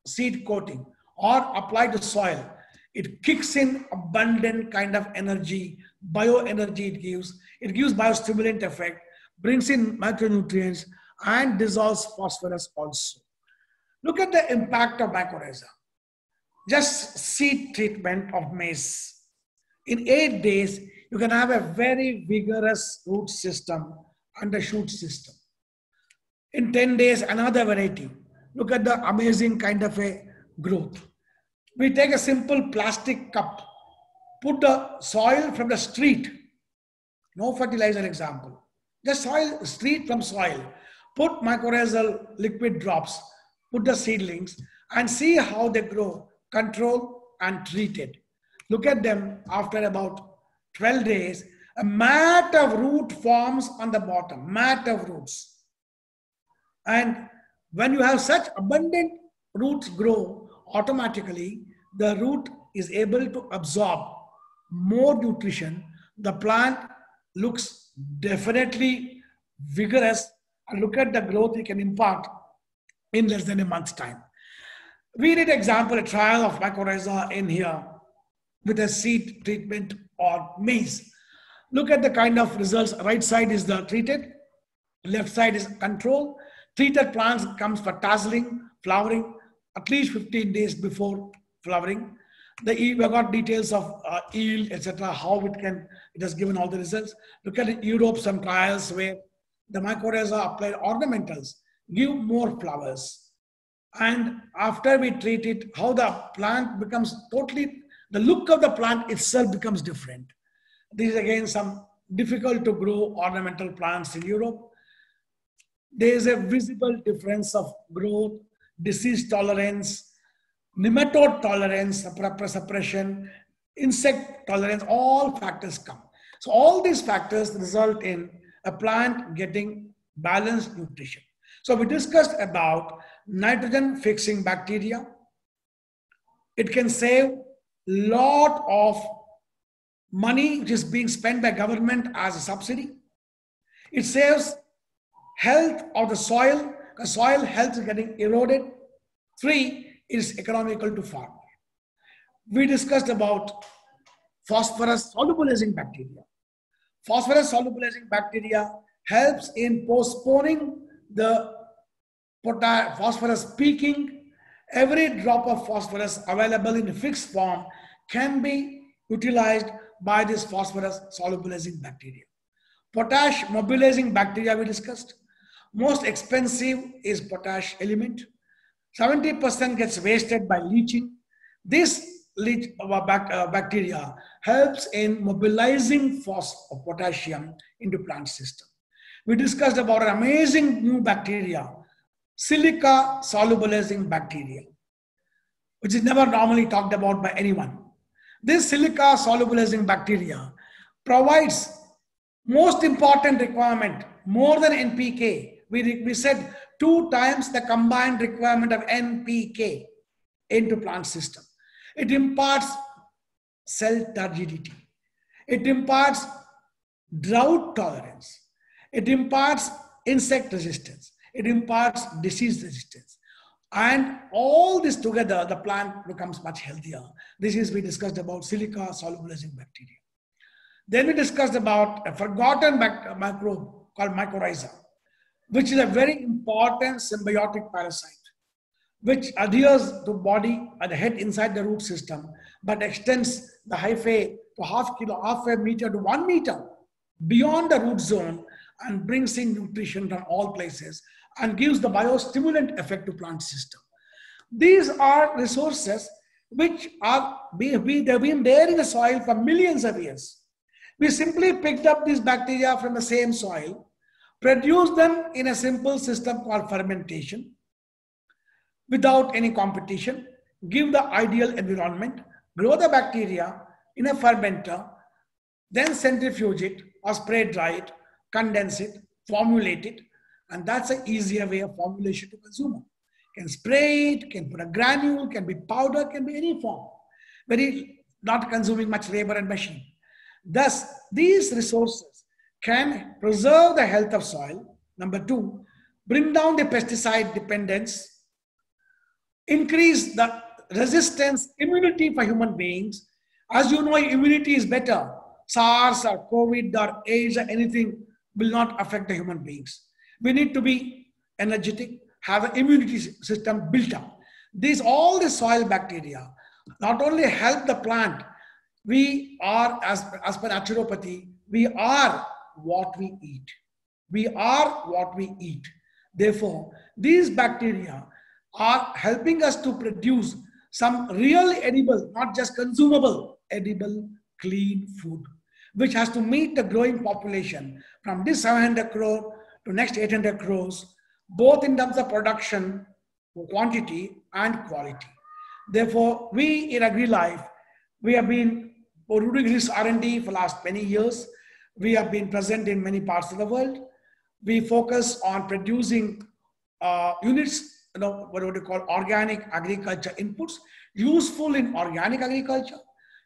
seed coating or apply to soil it kicks in abundant kind of energy, bioenergy it gives. It gives biostimulant effect, brings in micronutrients, and dissolves phosphorus also. Look at the impact of mycorrhiza. Just seed treatment of maize. In eight days, you can have a very vigorous root system and a shoot system. In 10 days, another variety. Look at the amazing kind of a growth. We take a simple plastic cup, put the soil from the street, no fertilizer example, just soil, street from soil, put mycorrhizal liquid drops, put the seedlings and see how they grow, control and treated. Look at them after about 12 days, a mat of root forms on the bottom, mat of roots. And when you have such abundant roots grow, automatically the root is able to absorb more nutrition. The plant looks definitely vigorous look at the growth it can impart in less than a month's time. We did example a trial of mycorrhiza in here with a seed treatment or maize. Look at the kind of results. Right side is the treated, left side is control. Treated plants comes for tasseling, flowering, at least 15 days before flowering. The we got details of uh, yield, etc. How it can it has given all the results. Look at Europe, some trials where the mycorrhiza applied ornamentals give more flowers. And after we treat it, how the plant becomes totally, the look of the plant itself becomes different. This is again some difficult to grow ornamental plants in Europe. There is a visible difference of growth, disease tolerance, nematode tolerance, suppression, insect tolerance, all factors come. So all these factors result in a plant getting balanced nutrition. So we discussed about nitrogen fixing bacteria. It can save lot of money which is being spent by government as a subsidy. It saves health of the soil, because soil health is getting eroded. Three, is economical to farmer. We discussed about phosphorus solubilizing bacteria. Phosphorus solubilizing bacteria helps in postponing the phosphorus peaking. Every drop of phosphorus available in fixed form can be utilized by this phosphorus solubilizing bacteria. Potash mobilizing bacteria we discussed. Most expensive is potash element. 70% gets wasted by leaching. This leach, uh, uh, bacteria helps in mobilizing phosphorus, potassium into plant system. We discussed about an amazing new bacteria, silica solubilizing bacteria, which is never normally talked about by anyone. This silica solubilizing bacteria provides most important requirement more than NPK. We, we said two times the combined requirement of NPK into plant system. It imparts cell turgidity. It imparts drought tolerance. It imparts insect resistance. It imparts disease resistance. And all this together, the plant becomes much healthier. This is we discussed about silica solubilizing bacteria. Then we discussed about a forgotten microbe called mycorrhiza, which is a very important symbiotic parasite, which adheres to body at the head inside the root system, but extends the hyphae to half kilo, half a meter to one meter beyond the root zone and brings in nutrition from all places and gives the biostimulant effect to plant system. These are resources which are they've been there in the soil for millions of years. We simply picked up these bacteria from the same soil, produced them in a simple system called fermentation without any competition, give the ideal environment, grow the bacteria in a fermenter, then centrifuge it or spray dry it, condense it, formulate it, and that's an easier way of formulation to consumer. Can spray it, can put a granule, can be powder, can be any form. Very not consuming much labor and machine. Thus, these resources can preserve the health of soil. Number two, bring down the pesticide dependence, increase the resistance, immunity for human beings. As you know, immunity is better. SARS or COVID or AIDS or anything will not affect the human beings. We need to be energetic, have an immunity system built up. These all the soil bacteria not only help the plant, we are, as, as per naturopathy, we are what we eat. We are what we eat. Therefore, these bacteria are helping us to produce some real edible, not just consumable, edible, clean food, which has to meet the growing population from this 700 crore to next 800 crores, both in terms of production, quantity, and quality. Therefore, we in AgriLife, we have been doing this R&D for last many years. We have been present in many parts of the world. We focus on producing uh, units, you know, what would you call organic agriculture inputs, useful in organic agriculture,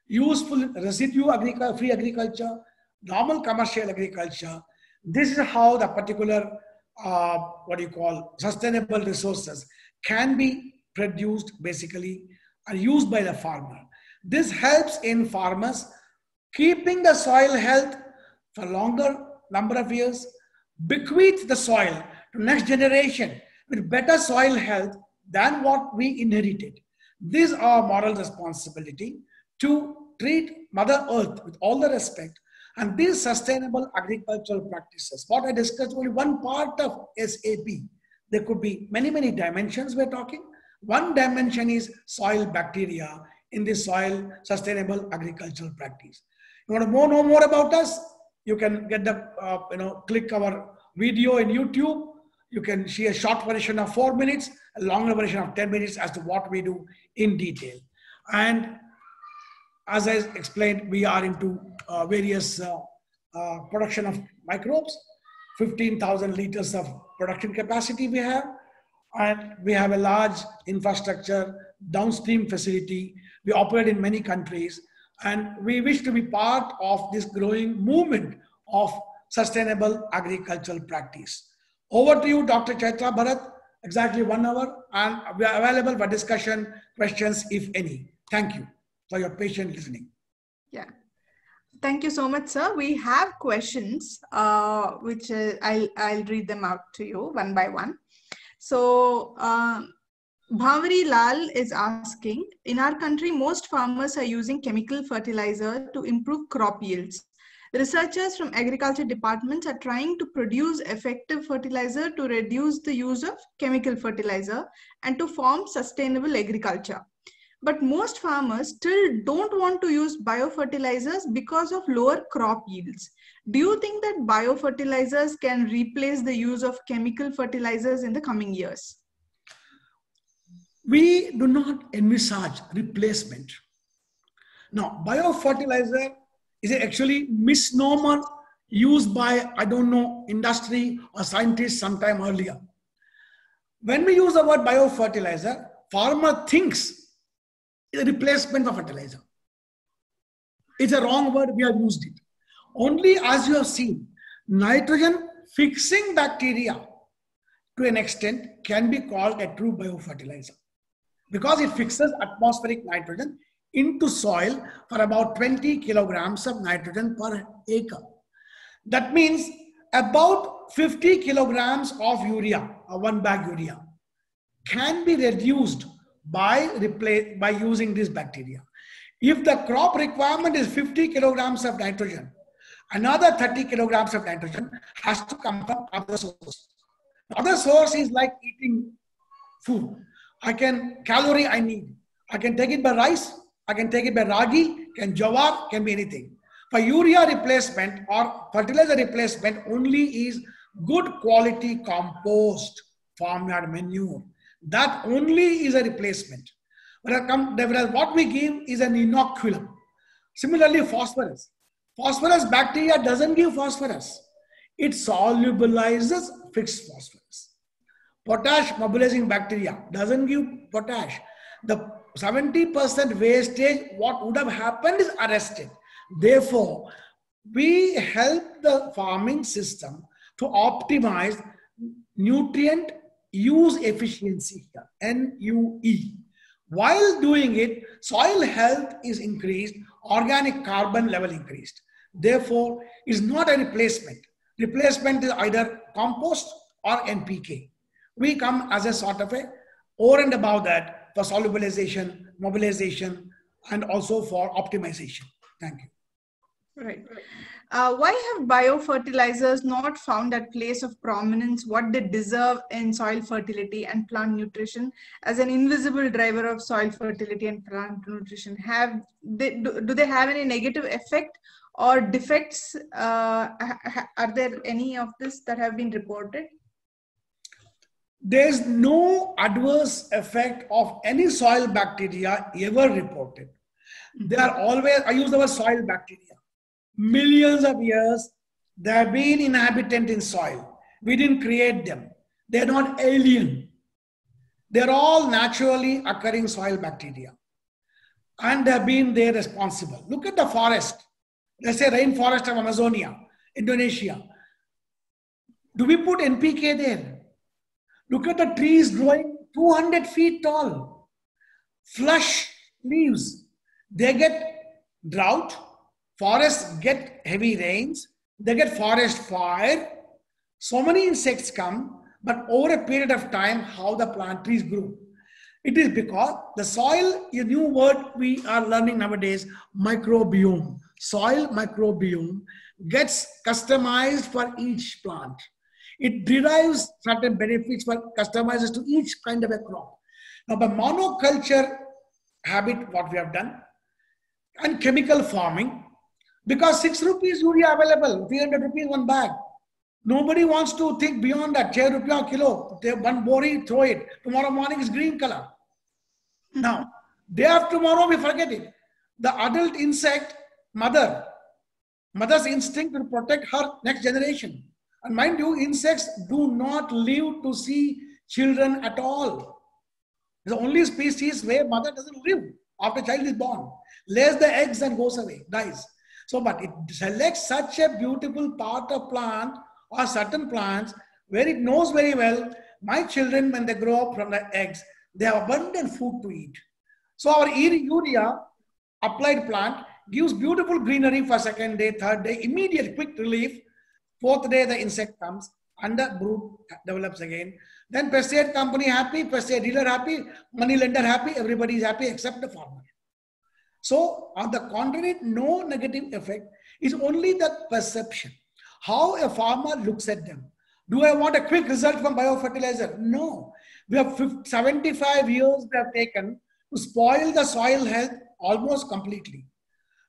useful in residue agriculture, free agriculture, normal commercial agriculture, this is how the particular, uh, what do you call, sustainable resources can be produced basically and used by the farmer. This helps in farmers keeping the soil health for longer number of years, bequeath the soil to next generation with better soil health than what we inherited. This is our moral responsibility to treat Mother Earth with all the respect and these sustainable agricultural practices, what I discussed only one part of SAP. There could be many, many dimensions we're talking. One dimension is soil bacteria in the soil sustainable agricultural practice. You want to know more about us? You can get the, uh, you know, click our video in YouTube. You can see a short version of four minutes, a longer version of 10 minutes as to what we do in detail. And as I explained, we are into uh, various uh, uh, production of microbes, 15,000 liters of production capacity we have. And we have a large infrastructure, downstream facility. We operate in many countries. And we wish to be part of this growing movement of sustainable agricultural practice. Over to you, Dr. Chaitra Bharat. Exactly one hour, and we are available for discussion, questions, if any. Thank you for your patient listening. Yeah. Thank you so much, sir. We have questions, uh, which uh, I'll, I'll read them out to you one by one. So, uh, Bhavari Lal is asking, in our country, most farmers are using chemical fertilizer to improve crop yields. Researchers from agriculture departments are trying to produce effective fertilizer to reduce the use of chemical fertilizer and to form sustainable agriculture. But most farmers still don't want to use biofertilizers because of lower crop yields. Do you think that biofertilizers can replace the use of chemical fertilizers in the coming years? We do not envisage replacement. Now, biofertilizer is actually misnomer used by, I don't know, industry or scientists sometime earlier. When we use the word biofertilizer, farmer thinks it's a replacement of fertilizer. It's a wrong word, we have used it. Only as you have seen, nitrogen fixing bacteria to an extent can be called a true biofertilizer because it fixes atmospheric nitrogen into soil for about 20 kilograms of nitrogen per acre. That means about 50 kilograms of urea, or one bag urea, can be reduced by, replace, by using this bacteria. If the crop requirement is 50 kilograms of nitrogen, another 30 kilograms of nitrogen has to come from other source. Other source is like eating food. I can, calorie I need. I can take it by rice, I can take it by ragi, can jawar, can be anything. For urea replacement or fertilizer replacement only is good quality compost, farmyard manure. That only is a replacement. Whereas what we give is an inoculum. Similarly, phosphorus. Phosphorus bacteria doesn't give phosphorus. It solubilizes fixed phosphorus. Potash mobilizing bacteria doesn't give potash. The 70% wastage, what would have happened is arrested. Therefore, we help the farming system to optimize nutrient use efficiency here, N-U-E. While doing it, soil health is increased, organic carbon level increased. Therefore, is not a replacement. Replacement is either compost or NPK. We come as a sort of a over and above that for solubilization, mobilization, and also for optimization. Thank you. Right. Uh, why have biofertilizers not found that place of prominence what they deserve in soil fertility and plant nutrition as an invisible driver of soil fertility and plant nutrition? Have they, do, do they have any negative effect or defects? Uh, are there any of this that have been reported? There's no adverse effect of any soil bacteria ever reported. They are always, I use the word soil bacteria millions of years, they have been inhabitant in soil. We didn't create them. They're not alien. They're all naturally occurring soil bacteria. And they've been there responsible. Look at the forest. Let's say rainforest of Amazonia, Indonesia. Do we put NPK there? Look at the trees growing 200 feet tall. Flush leaves. They get drought, forests get heavy rains, they get forest fire. So many insects come, but over a period of time, how the plant trees grew. It is because the soil, a new word we are learning nowadays, microbiome. Soil microbiome gets customized for each plant. It derives certain benefits for customizes to each kind of a crop. Now, by monoculture habit, what we have done, and chemical farming, because 6 rupees urea available, 300 rupees one bag. Nobody wants to think beyond that. 6 rupees kilo. They one bori, throw it. Tomorrow morning is green color. Now, day after tomorrow, we forget it. The adult insect, mother, mother's instinct to protect her next generation. And mind you, insects do not live to see children at all. It's the only species where mother doesn't live after child is born. Lays the eggs and goes away, dies. So, but it selects such a beautiful part of plant or certain plants where it knows very well my children, when they grow up from the eggs, they have abundant food to eat. So our urea applied plant gives beautiful greenery for second day, third day, immediate quick relief. Fourth day, the insect comes and the brood develops again. Then pesticide company happy, pesticide dealer happy, money lender happy, everybody is happy except the farmer. So on the contrary, no negative effect is only the perception. How a farmer looks at them. Do I want a quick result from biofertilizer? No. We have 50, 75 years we have taken to spoil the soil health almost completely.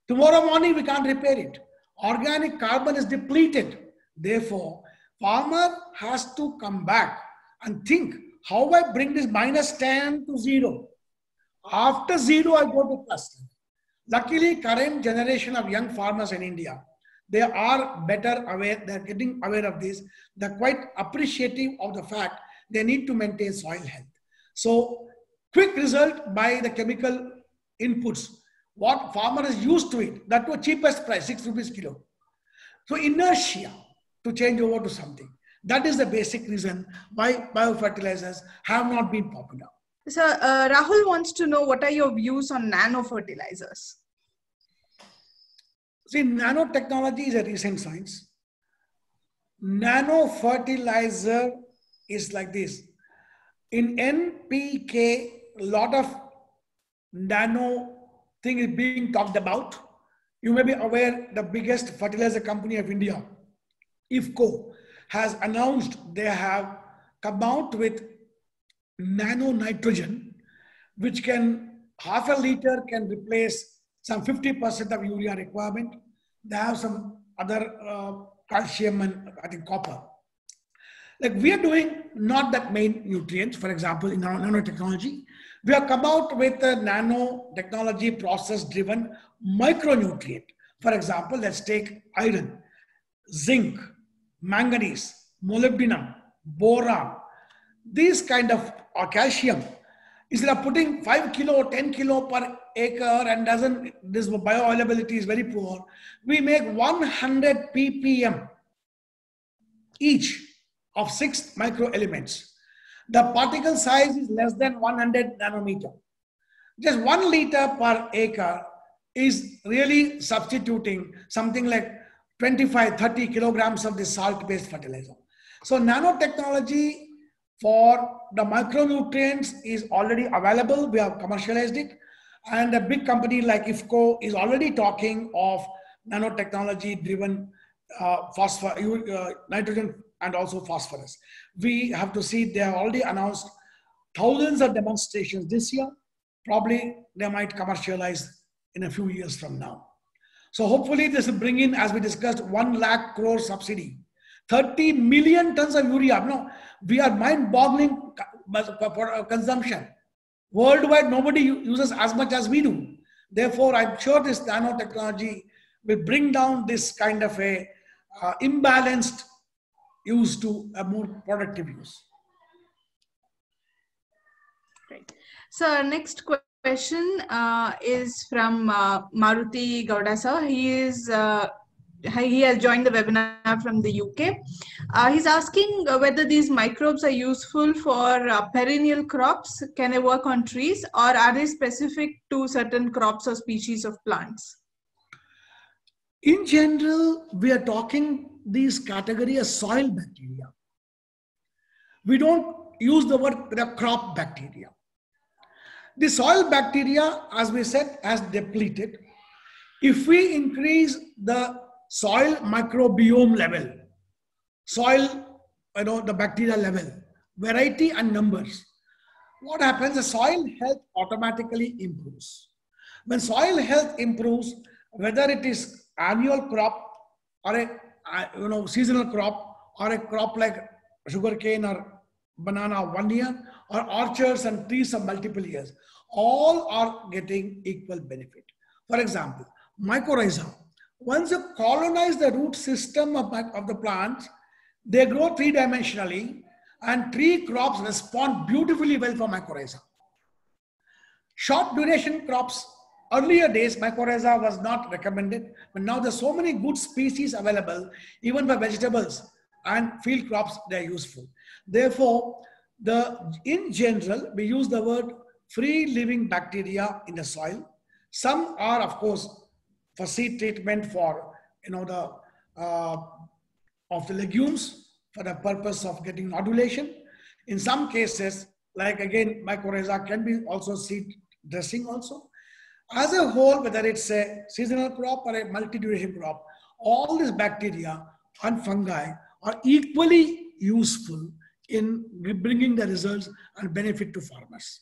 Tomorrow morning we can't repair it. Organic carbon is depleted. Therefore, farmer has to come back and think how I bring this minus 10 to zero. After zero, I go to plus. Luckily, current generation of young farmers in India, they are better aware, they're getting aware of this. They're quite appreciative of the fact they need to maintain soil health. So quick result by the chemical inputs. What farmer is used to it, that was cheapest price, six rupees kilo. So inertia to change over to something. That is the basic reason why biofertilizers have not been popular. So uh, Rahul wants to know what are your views on nano fertilizers? See, nanotechnology is a recent science. Nano fertilizer is like this. In NPK, a lot of nano thing is being talked about. You may be aware the biggest fertilizer company of India, IFFCO, has announced they have come out with nano nitrogen, which can half a liter can replace some 50% of urea requirement. They have some other uh, calcium and I think copper. Like we are doing not that main nutrients, for example, in our nanotechnology, we have come out with a nanotechnology process driven micronutrient. For example, let's take iron, zinc, manganese, molybdenum, boron, these kind of or calcium. Instead of putting 5 kilo, or 10 kilo per acre and doesn't, this bioavailability is very poor, we make 100 ppm each of six micro elements. The particle size is less than 100 nanometer. Just one liter per acre is really substituting something like 25, 30 kilograms of this salt-based fertilizer. So nanotechnology for the micronutrients is already available. We have commercialized it. And a big company like IFFCO is already talking of nanotechnology driven uh, phosphor, uh, nitrogen and also phosphorus. We have to see they have already announced thousands of demonstrations this year. Probably they might commercialize in a few years from now. So hopefully this will bring in, as we discussed, 1 lakh crore subsidy. 30 million tons of urea. No, we are mind-boggling consumption. Worldwide, nobody uses as much as we do. Therefore, I'm sure this nanotechnology will bring down this kind of a uh, imbalanced use to a more productive use. Great. So next question uh, is from uh, Maruti Gaudasa. He is uh, he has joined the webinar from the UK. Uh, he's asking whether these microbes are useful for uh, perennial crops. Can they work on trees or are they specific to certain crops or species of plants? In general, we are talking these category as soil bacteria. We don't use the word crop bacteria. The soil bacteria, as we said, has depleted. If we increase the soil microbiome level, soil, you know, the bacteria level, variety and numbers, what happens? The soil health automatically improves. When soil health improves, whether it is annual crop or a you know seasonal crop or a crop like sugarcane or banana one year or orchards and trees of multiple years, all are getting equal benefit. For example, mycorrhiza once you colonize the root system of, of the plants, they grow three-dimensionally and tree crops respond beautifully well for mycorrhiza. Short duration crops earlier days, mycorrhiza was not recommended, but now there's so many good species available, even for vegetables and field crops, they're useful. Therefore, the in general, we use the word free living bacteria in the soil. Some are, of course, for seed treatment for, you know, the, uh, of the legumes for the purpose of getting nodulation. In some cases, like again, mycorrhiza can be also seed dressing also. As a whole, whether it's a seasonal crop or a multi-duration crop, all these bacteria and fungi are equally useful in bringing the results and benefit to farmers.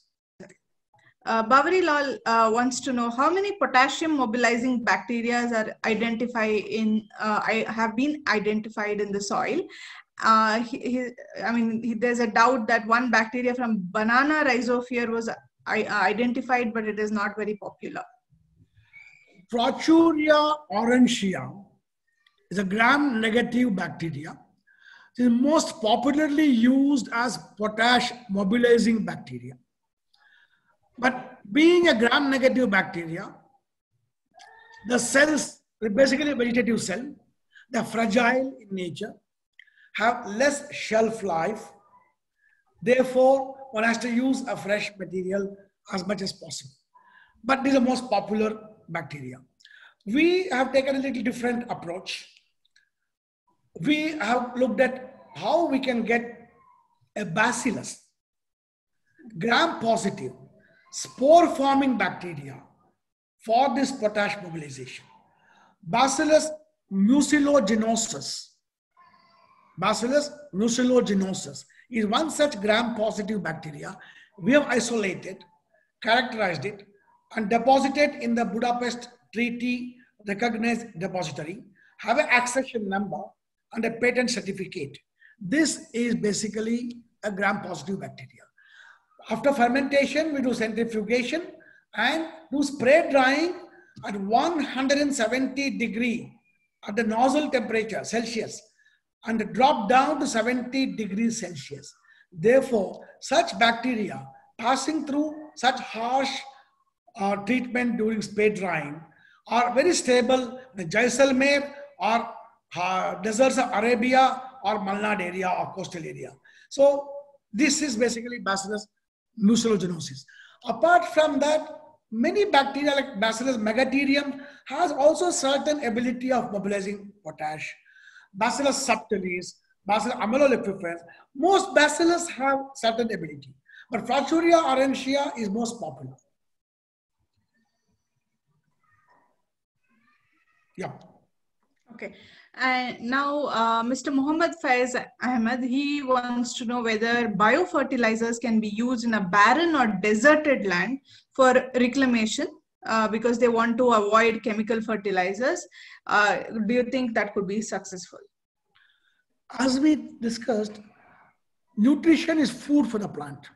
Uh, Bawari Lal uh, wants to know how many potassium mobilizing bacteria are identified in uh, I have been identified in the soil. Uh, he, he, I mean, he, there's a doubt that one bacteria from banana rhizosphere was identified, but it is not very popular. Frateuria aurantia is a gram-negative bacteria. Is most popularly used as potash mobilizing bacteria. But being a gram-negative bacteria, the cells, basically a vegetative cell, they're fragile in nature, have less shelf life. Therefore, one has to use a fresh material as much as possible. But these are most popular bacteria. We have taken a little different approach. We have looked at how we can get a bacillus, gram-positive, spore-forming bacteria for this potash mobilization. Bacillus mucilaginosus. Bacillus mucilaginosus is one such gram-positive bacteria we have isolated, characterized it, and deposited in the Budapest Treaty recognized depository, have an accession number a patent certificate. This is basically a gram-positive bacteria. After fermentation, we do centrifugation and do spray drying at 170 degree at the nozzle temperature Celsius and drop down to 70 degrees Celsius. Therefore, such bacteria passing through such harsh uh, treatment during spray drying are very stable in Jaisalmer or deserts of Arabia or Malnad area or coastal area. So this is basically Bacillus mucilaginosus. Apart from that, many bacteria like Bacillus megatherium has also certain ability of mobilizing potash. Bacillus subtilis, Bacillus amylolipifers, most bacillus have certain ability. But Frateuria aurantia is most popular. Yeah. Okay. And now uh, Mr. Muhammad Faiz Ahmed, he wants to know whether biofertilizers can be used in a barren or deserted land for reclamation uh, because they want to avoid chemical fertilizers. Uh, do you think that could be successful? As we discussed, nutrition is food for the plant.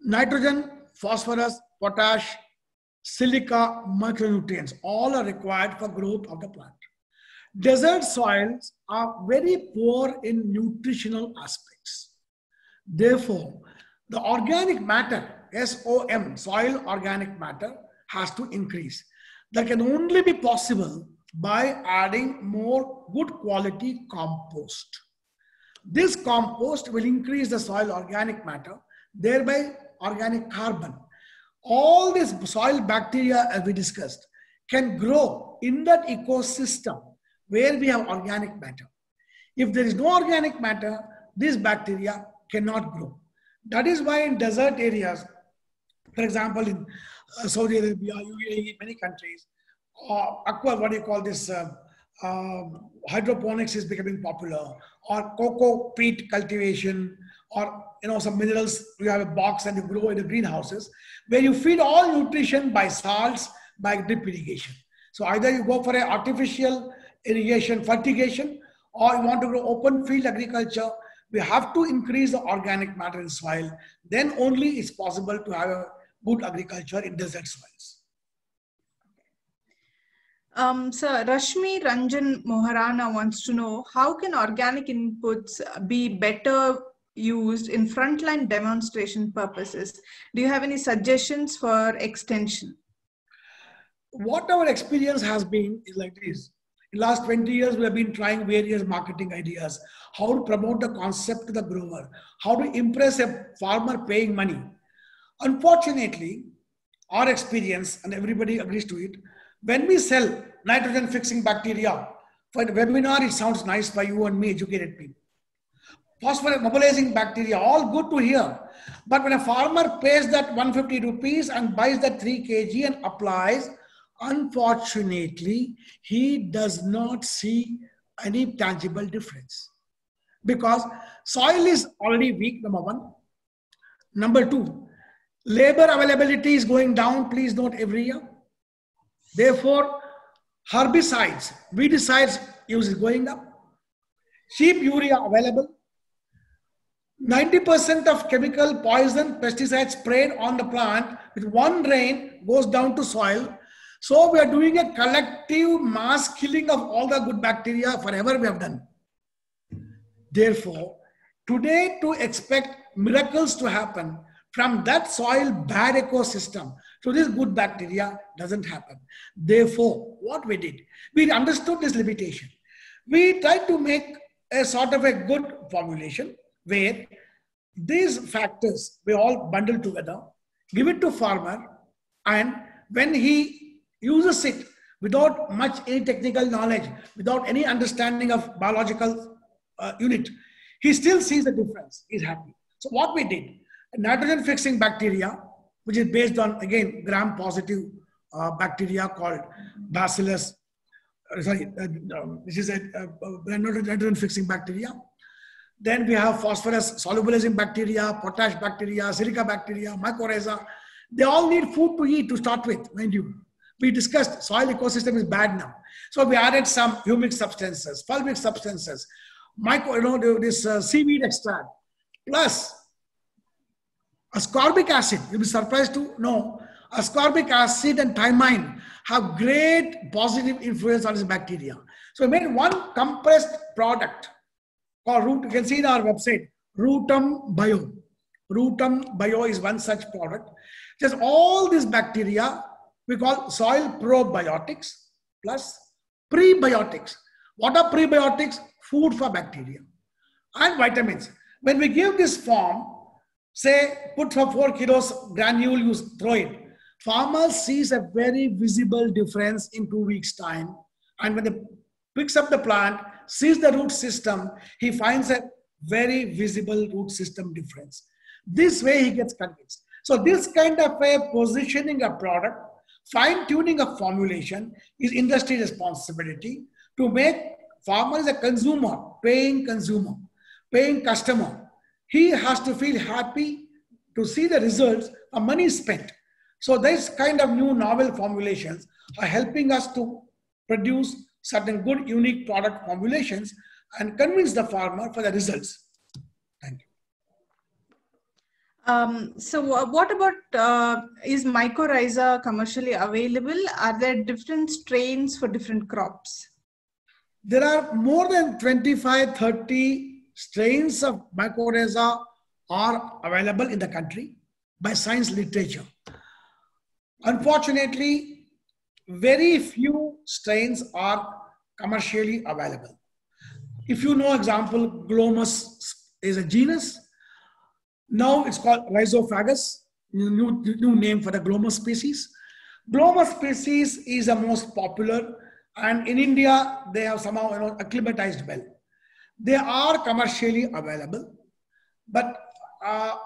Nitrogen, phosphorus, potash, silica, micronutrients, all are required for growth of the plant. Desert soils are very poor in nutritional aspects. Therefore, the organic matter, SOM, soil organic matter, has to increase. That can only be possible by adding more good quality compost. This compost will increase the soil organic matter, thereby organic carbon. All these soil bacteria, as we discussed, can grow in that ecosystem where we have organic matter. If there is no organic matter, this bacteria cannot grow. That is why in desert areas, for example, in uh, Saudi Arabia, UAE, many countries, uh, aqua, what do you call this? Uh, uh, hydroponics is becoming popular, or cocoa peat cultivation, or you know some minerals. You have a box and you grow in the greenhouses, where you feed all nutrition by salts by drip irrigation. So either you go for an artificial irrigation, fertigation, or you want to grow open field agriculture, we have to increase the organic matter in soil. Then only it's possible to have a good agriculture in desert soils. Um, so Rashmi Ranjan Moharana wants to know how can organic inputs be better used in frontline demonstration purposes? Do you have any suggestions for extension? what our experience has been is like this. In last 20 years, we have been trying various marketing ideas, how to promote the concept to the grower, how to impress a farmer paying money. Unfortunately, our experience, and everybody agrees to it, when we sell nitrogen fixing bacteria, for the webinar, it sounds nice by you and me, educated people. Phosphorus mobilizing bacteria, all good to hear. But when a farmer pays that 150 rupees and buys that 3 kg and applies, unfortunately, he does not see any tangible difference because soil is already weak, number one. Number two, labor availability is going down, please note every year. Therefore, herbicides, weedicides use is going up. Cheap urea available. 90% of chemical poison pesticides sprayed on the plant with one rain goes down to soil so we are doing a collective mass killing of all the good bacteria forever we have done. Therefore, today to expect miracles to happen from that soil bad ecosystem to this good bacteria doesn't happen. Therefore, what we did, we understood this limitation. We tried to make a sort of a good formulation where these factors we all bundle together, give it to farmer, and when he uses it without much any technical knowledge, without any understanding of biological uh, unit, he still sees the difference. He's happy. So what we did, nitrogen fixing bacteria, which is based on again gram positive uh, bacteria called Bacillus. Uh, sorry, uh, um, this is a nitrogen fixing bacteria. Then we have phosphorus solubilizing bacteria, potash bacteria, silica bacteria, mycorrhiza. They all need food to eat to start with, mind you we discussed soil ecosystem is bad now. So we added some humic substances, fulvic substances, micro, you know, this uh, seaweed extract, plus ascorbic acid. You'll be surprised to know ascorbic acid and thiamine have great positive influence on this bacteria. So we made one compressed product called root. You can see in our website, Rootum Bio. Rootum Bio is one such product. Just all these bacteria we call soil probiotics plus prebiotics. What are prebiotics? Food for bacteria and vitamins. When we give this form, say put for 4 kilos granule, you throw it. Farmer sees a very visible difference in two weeks time. And when he picks up the plant, sees the root system, he finds a very visible root system difference. This way he gets convinced. So this kind of a positioning a product Fine tuning of formulation is industry responsibility to make farmer is a consumer, paying consumer, paying customer. He has to feel happy to see the results of money spent. So this kind of new novel formulations are helping us to produce certain good unique product formulations and convince the farmer for the results. Thank you. Um, so what about, uh, is mycorrhiza commercially available? Are there different strains for different crops? There are more than 25, 30 strains of mycorrhiza are available in the country by science literature. Unfortunately, very few strains are commercially available. If you know example, Glomus is a genus, now it's called Rhizophagus, new, new name for the Glomus species. Glomus species is the most popular and in India, they have somehow you know, acclimatized well. They are commercially available, but uh,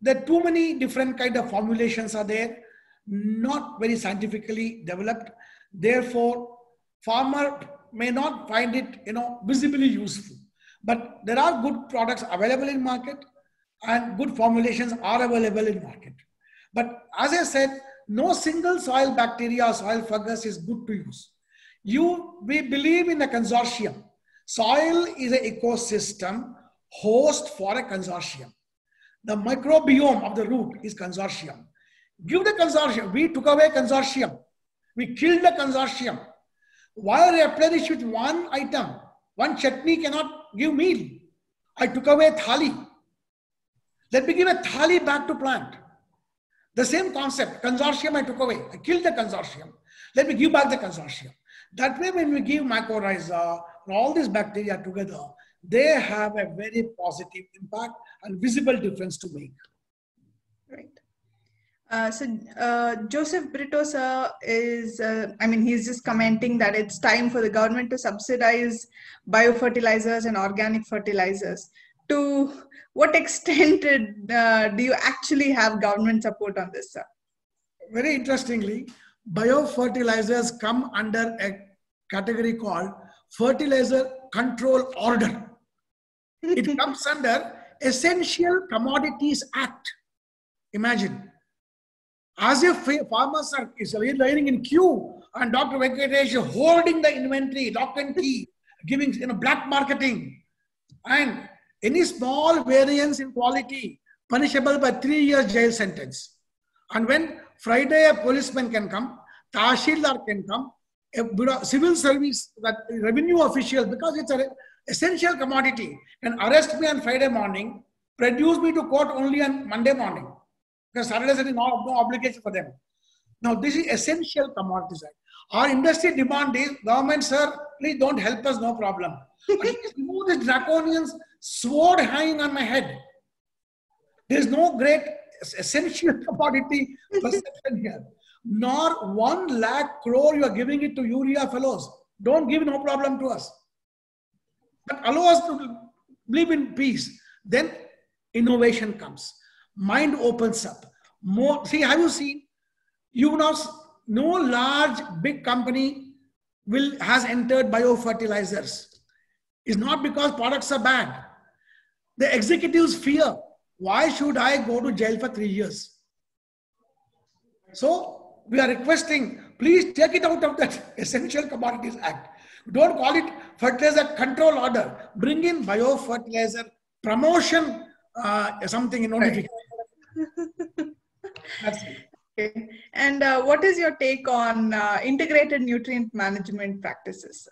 there are too many different kind of formulations are there, not very scientifically developed. Therefore, farmer may not find it you know, visibly useful. But there are good products available in market and good formulations are available in market. But as I said, no single soil bacteria or soil fungus is good to use. You, we believe in a consortium. Soil is an ecosystem host for a consortium. The microbiome of the root is consortium. Give the consortium. We took away consortium. We killed the consortium. Why replenish with one item? One chutney cannot give meal. I took away thali. Let me give a thali back to plant. The same concept, consortium I took away. I killed the consortium. Let me give back the consortium. That way, when we give mycorrhiza and all these bacteria together, they have a very positive impact and visible difference to make. Right. Uh, so uh, Joseph Brito sir is, uh, I mean, he's just commenting that it's time for the government to subsidize biofertilizers and organic fertilizers. To what extent uh, do you actually have government support on this, sir? Very interestingly, biofertilizers come under a category called fertilizer control order. It comes under Essential Commodities Act. Imagine as if farmers are is lying in queue and Dr. Venkatesh holding the inventory, lock and key, giving you know black marketing, and any small variance in quality punishable by three years jail sentence. And when Friday a policeman can come, Tahsildar can come, a civil service, that revenue official, because it's an essential commodity, can arrest me on Friday morning, produce me to court only on Monday morning. Because Saturday is no, no obligation for them. Now, this is essential commodities act. Our industry demand is, government, sir, please don't help us, no problem. remove this draconian sword hanging on my head. There is no great essential commodity perception here. Nor one lakh crore you are giving it to urea fellows. Don't give no problem to us. But allow us to live in peace. Then innovation comes mind opens up. More, see, have you seen? You know, no large big company will has entered biofertilizers. It's not because products are bad. The executives fear. Why should I go to jail for three years? So we are requesting, please take it out of that Essential Commodities Act. Don't call it fertilizer control order. Bring in biofertilizer promotion, uh, something in notification. Okay. And uh, what is your take on uh, integrated nutrient management practices?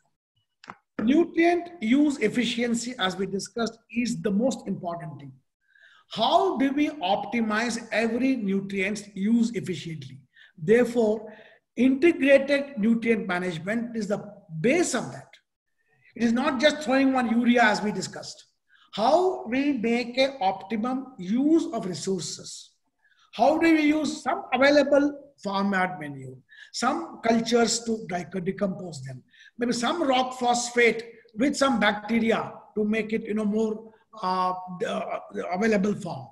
Nutrient use efficiency, as we discussed, is the most important thing. How do we optimize every nutrient use efficiently? Therefore, integrated nutrient management is the base of that. It is not just throwing one urea as we discussed. How we make an optimum use of resources how do we use some available farmyard manure, some cultures to decompose them, maybe some rock phosphate with some bacteria to make it you know more uh, uh, available form.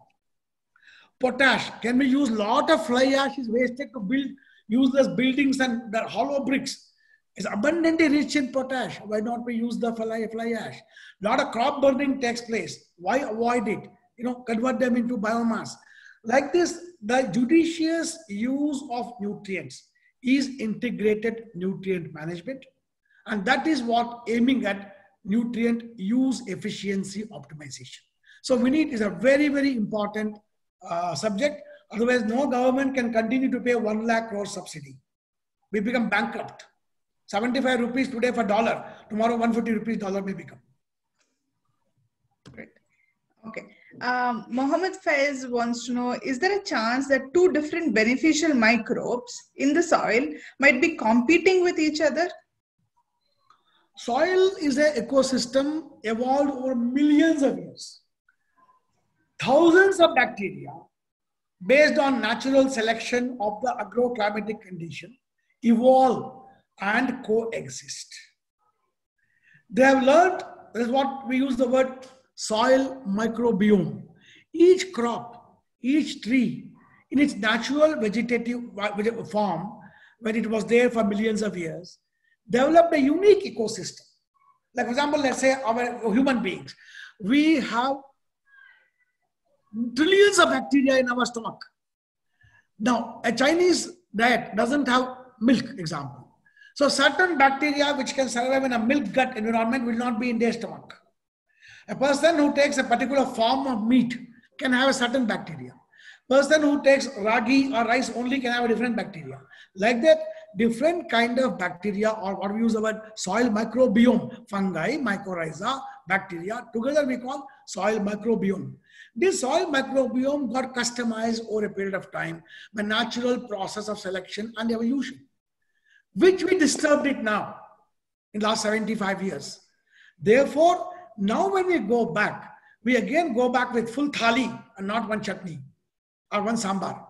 Potash, can we use a lot of fly ash is wasted to build useless buildings and the hollow bricks is abundantly rich in potash. Why not we use the fly, fly ash? Lot of crop burning takes place. Why avoid it? You know, convert them into biomass. Like this, the judicious use of nutrients is integrated nutrient management. And that is what aiming at nutrient use efficiency optimization. So we need is a very, very important uh, subject. Otherwise, no government can continue to pay 1 lakh crore subsidy. We become bankrupt. 75 rupees today for dollar. Tomorrow 150 rupees dollar may become. Great. Okay. Um, Mohammed Faiz wants to know, is there a chance that two different beneficial microbes in the soil might be competing with each other? Soil is an ecosystem evolved over millions of years. Thousands of bacteria, based on natural selection of the agroclimatic condition, evolve and coexist. They have learned, this is what we use the word soil microbiome. Each crop, each tree, in its natural vegetative uh, form, when it was there for millions of years, developed a unique ecosystem. Like, for example, let's say our human beings, we have trillions of bacteria in our stomach. Now, a Chinese diet doesn't have milk, example. So certain bacteria which can survive in a milk gut environment will not be in their stomach. A person who takes a particular form of meat can have a certain bacteria. Person who takes ragi or rice only can have a different bacteria. Like that, different kind of bacteria or what we use word soil microbiome, fungi, mycorrhiza, bacteria, together we call soil microbiome. This soil microbiome got customized over a period of time by natural process of selection and evolution. which we disturbed it now in last 75 years. Therefore, now when we go back, we again go back with full thali and not one chutney or one sambar.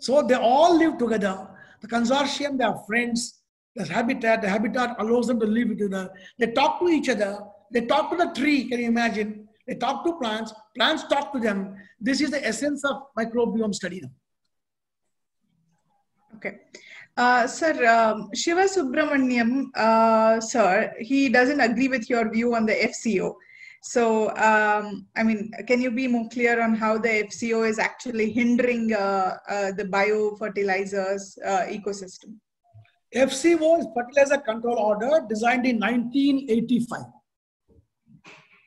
So they all live together. The consortium, they are friends. The habitat, the habitat allows them to live together. They talk to each other. They talk to the tree. Can you imagine? They talk to plants. Plants talk to them. This is the essence of microbiome study. Okay. Uh, sir, um, Shiva Subramaniam, uh, sir, he doesn't agree with your view on the FCO. So, um, I mean, can you be more clear on how the FCO is actually hindering uh, uh the biofertilizers uh, ecosystem? FCO is Fertilizer Control Order designed in 1985.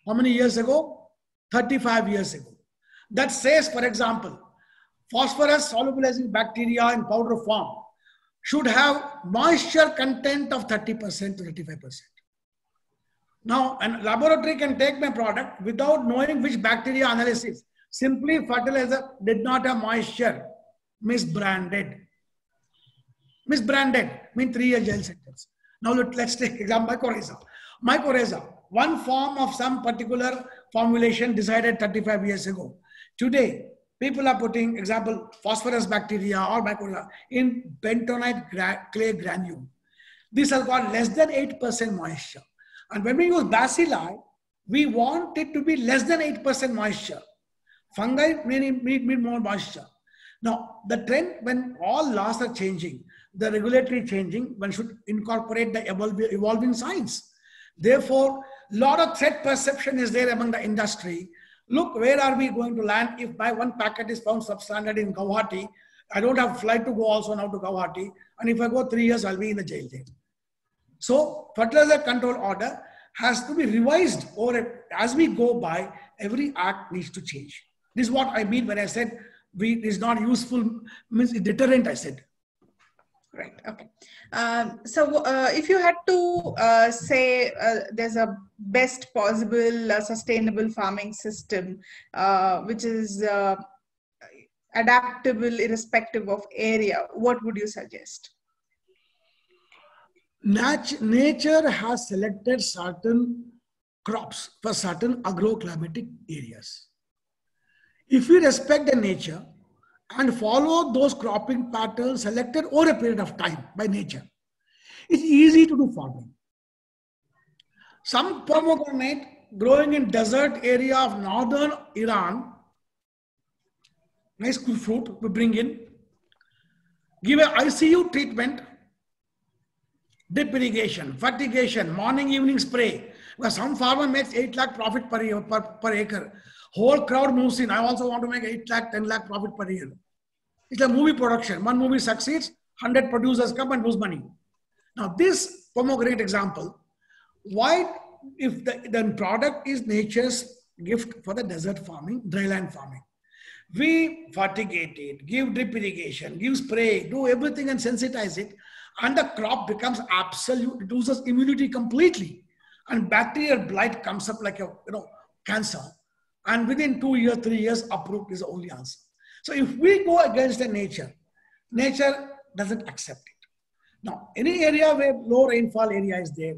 How many years ago? 35 years ago. That says, for example, phosphorus solubilizing bacteria in powder form should have moisture content of 30% to 35%. Now, a laboratory can take my product without knowing which bacteria analysis. Simply fertilizer did not have moisture, misbranded. Misbranded means three-year gel sentence. Now let, us take example mycorrhiza. Mycorrhiza, one form of some particular formulation decided 35 years ago. Today, People are putting, example, phosphorus bacteria or mycorrhiza in bentonite gra clay granule. This has got less than 8% moisture. And when we use bacilli, we want it to be less than 8% moisture. Fungi need, need, need more moisture. Now, the trend when all laws are changing, the regulatory changing, one should incorporate the evolving science. Therefore, a lot of threat perception is there among the industry look, where are we going to land if my one packet is found substandard in Guwahati? I don't have flight to go also now to Guwahati. And if I go three years, I'll be in the jail there. So fertilizer control order has to be revised or as we go by, every act needs to change. This is what I mean when I said we is not useful, means deterrent, I said. Right. Okay. Um, so, uh, if you had to uh, say uh, there's a best possible uh, sustainable farming system, uh, which is uh, adaptable irrespective of area, what would you suggest? Nat nature has selected certain crops for certain agroclimatic areas. If we respect the nature, and follow those cropping patterns selected over a period of time by nature. It's easy to do farming. Some pomegranate growing in desert area of northern Iran, nice fruit we bring in, give a ICU treatment, drip irrigation, fertigation, morning evening spray. Because some farmer makes 8 lakh profit per, year, per, per acre. Whole crowd moves in. I also want to make 8 lakh, 10 lakh profit per year. It's a movie production. One movie succeeds, 100 producers come and lose money. Now, this pomegranate example, why, if the, the product is nature's gift for the desert farming, dryland farming, we fertigate it, give drip irrigation, give spray, do everything and sensitize it, and the crop becomes absolute, it loses immunity completely. And bacterial blight comes up like a you know cancer. And within two years, three years, approved is the only answer. So if we go against the nature, nature doesn't accept it. Now, any area where low rainfall area is there,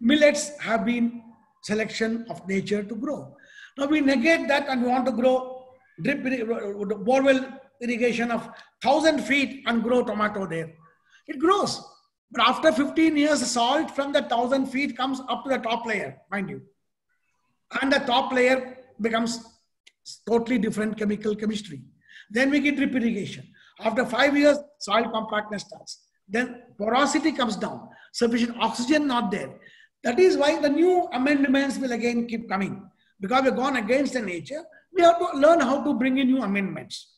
millets have been selection of nature to grow. Now we negate that and we want to grow drip uh, uh, borewell irrigation of 1000 feet and grow tomato there. It grows. But after 15 years, the salt from the 1000 feet comes up to the top layer, mind you. And the top layer becomes totally different chemical chemistry. Then we get drip irrigation. After five years, soil compactness starts. Then porosity comes down. Sufficient oxygen not there. That is why the new amendments will again keep coming. Because we've gone against the nature, we have to learn how to bring in new amendments.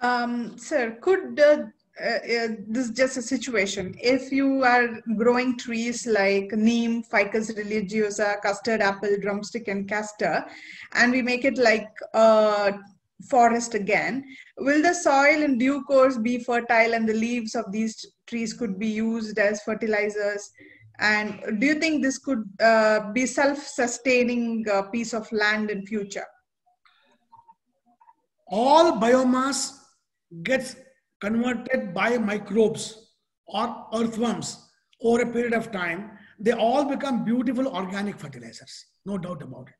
Um, sir, could uh, uh, uh, this is just a situation. If you are growing trees like neem, ficus religiosa, custard apple, drumstick, and castor, and we make it like a forest again, will the soil in due course be fertile and the leaves of these trees could be used as fertilizers? And do you think this could uh, be self-sustaining uh, piece of land in future? All biomass gets converted by microbes or earthworms over a period of time, they all become beautiful organic fertilizers. No doubt about it.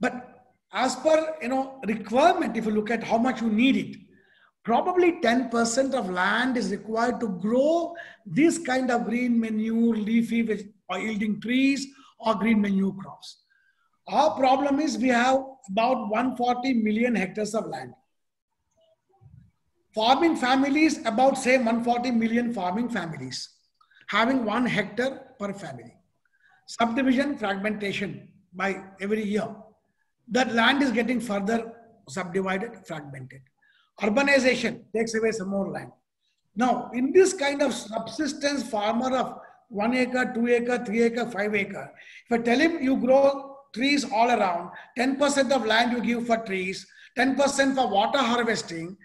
But as per you know requirement, if you look at how much you need it, probably 10% of land is required to grow this kind of green manure, leafy or yielding trees or green manure crops. Our problem is we have about 140 million hectares of land. Farming families, about say 140 million farming families, having one hectare per family. Subdivision fragmentation by every year. That land is getting further subdivided, fragmented. Urbanization takes away some more land. Now, in this kind of subsistence farmer of one acre, two acre, three acre, five acre, if I tell him you grow trees all around, 10% of land you give for trees, 10% for water harvesting,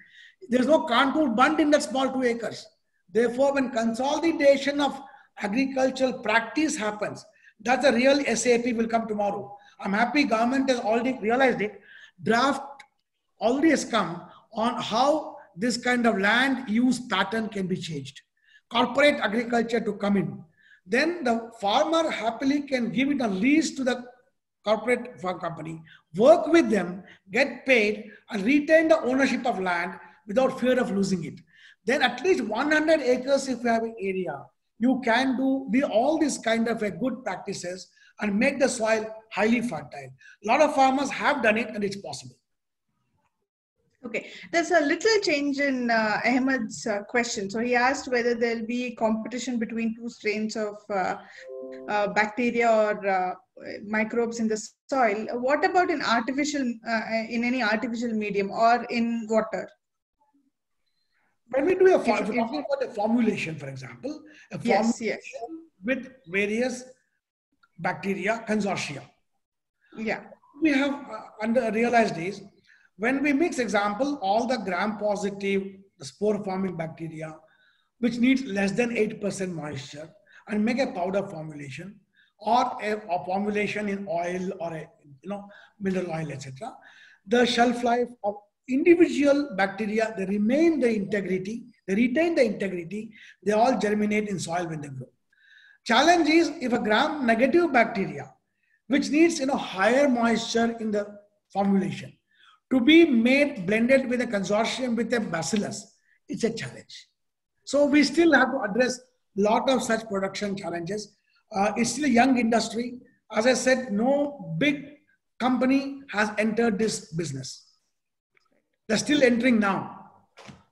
there's no contour bund in that small two acres. Therefore, when consolidation of agricultural practice happens, that's a real SAP will come tomorrow. I'm happy government has already realized it. Draft already has come on how this kind of land use pattern can be changed. Corporate agriculture to come in. Then the farmer happily can give it a lease to the corporate farm company, work with them, get paid, and retain the ownership of land without fear of losing it. Then at least 100 acres if you have an area, you can do the, all these kind of a good practices and make the soil highly fertile. A lot of farmers have done it and it's possible. Okay, there's a little change in uh, Ahmed's uh, question. So he asked whether there'll be competition between two strains of uh, uh bacteria or uh, microbes in the soil. What about in artificial, uh, in any artificial medium or in water? When we do a, if, talking about a formulation, for example, a formulation yes, yes. with various bacteria consortia. Yeah. We have uh, under uh, realized is when we mix example, all the gram-positive spore forming bacteria, which needs less than 8% moisture and make a powder formulation or a, a formulation in oil or a you know mineral oil, etc. The shelf life of individual bacteria, they remain the integrity, they retain the integrity, they all germinate in soil when they grow. Challenge is if a gram negative bacteria, which needs you know higher moisture in the formulation, to be made blended with a consortium with a bacillus, it's a challenge. So we still have to address a lot of such production challenges. Uh, it's still a young industry. As I said, no big company has entered this business. They're still entering now.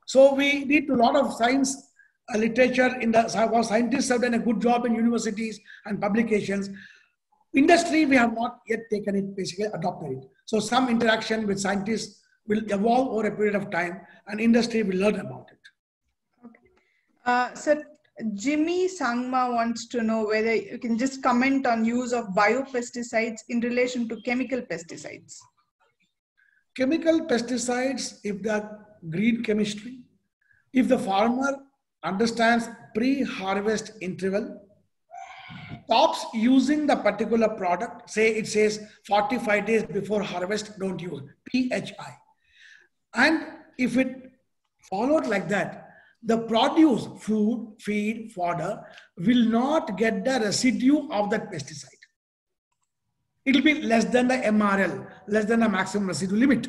So we need a lot of science uh, literature in the our scientists have done a good job in universities and publications. Industry, we have not yet taken it, basically adopted it. So some interaction with scientists will evolve over a period of time and industry will learn about it. Okay. Uh, so Jimmy Sangma wants to know whether you can just comment on use of biopesticides in relation to chemical pesticides. Chemical pesticides, if are green chemistry, if the farmer understands pre-harvest interval, stops using the particular product, say it says 45 days before harvest, don't use PHI. And if it followed like that, the produce, food, feed, fodder, will not get the residue of that pesticide. It will be less than the MRL, less than the maximum residue limit.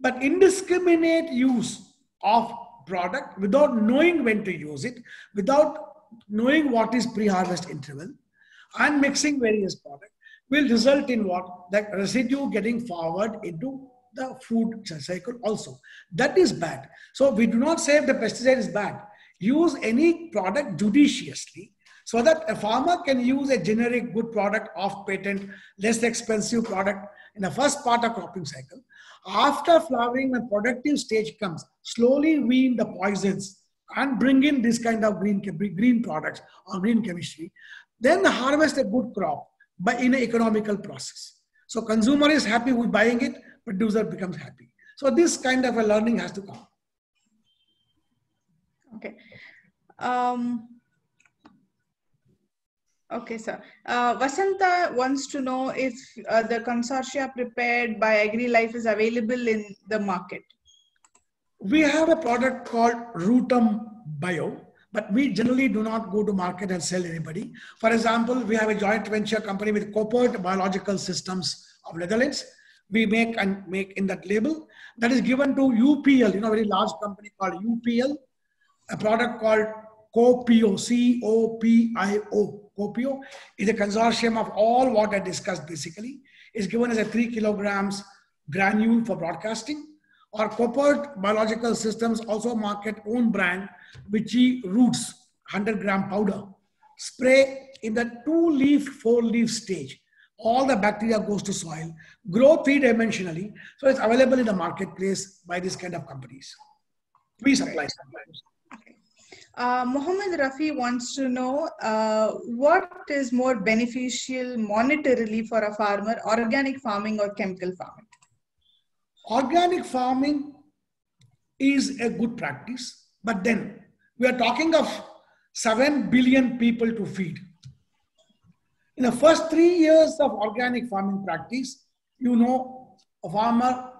But indiscriminate use of product without knowing when to use it, without knowing what is pre-harvest interval and mixing various products will result in what? That residue getting forward into the food cycle also. That is bad. So we do not say the pesticide is bad. Use any product judiciously so that a farmer can use a generic good product off patent, less expensive product in the first part of cropping cycle. After flowering, when productive stage comes, slowly wean the poisons and bring in this kind of green, green products or green chemistry, then harvest a good crop by in an economical process. So consumer is happy with buying it, producer becomes happy. So this kind of a learning has to come. Okay. Um, okay, sir. Uh, Vasanta wants to know if uh, the consortia prepared by AgriLife is available in the market. we have a product called Rutum Bio, but we generally do not go to market and sell anybody. For example, we have a joint venture company with Koppert Biological Systems of Netherlands. We make and make in that label that is given to UPL, you know, very large company called UPL, a product called Copio, C-O-P-I-O. Copio is a consortium of all what I discussed basically. Is given as a three kilograms granule for broadcasting. Or Koppert Biological Systems also market own brand, Vichy Roots, 100 gram powder. Spray in the two leaf, four leaf stage. All the bacteria goes to soil, grow three dimensionally. So it's available in the marketplace by this kind of companies. We supply sometimes. Uh, Mohammed Rafi wants to know uh, what is more beneficial monetarily for a farmer, organic farming or chemical farming? Organic farming is a good practice, but then we are talking of 7 billion people to feed. In the first three years of organic farming practice, you know, a farmer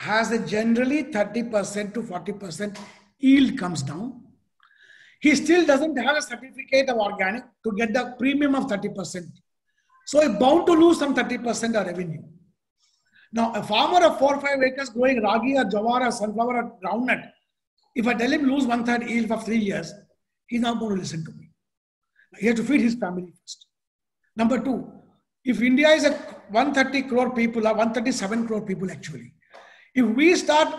has a generally 30% to 40% yield comes down he still doesn't have a certificate of organic to get the premium of 30%. So he's bound to lose some 30% of revenue. Now, a farmer of four or five acres growing ragi or jawar or sunflower or groundnut, if I tell him lose one third yield for three years, he's not going to listen to me. He has to feed his family first. Number two, if India is a 130 crore people or 137 crore people actually, if we start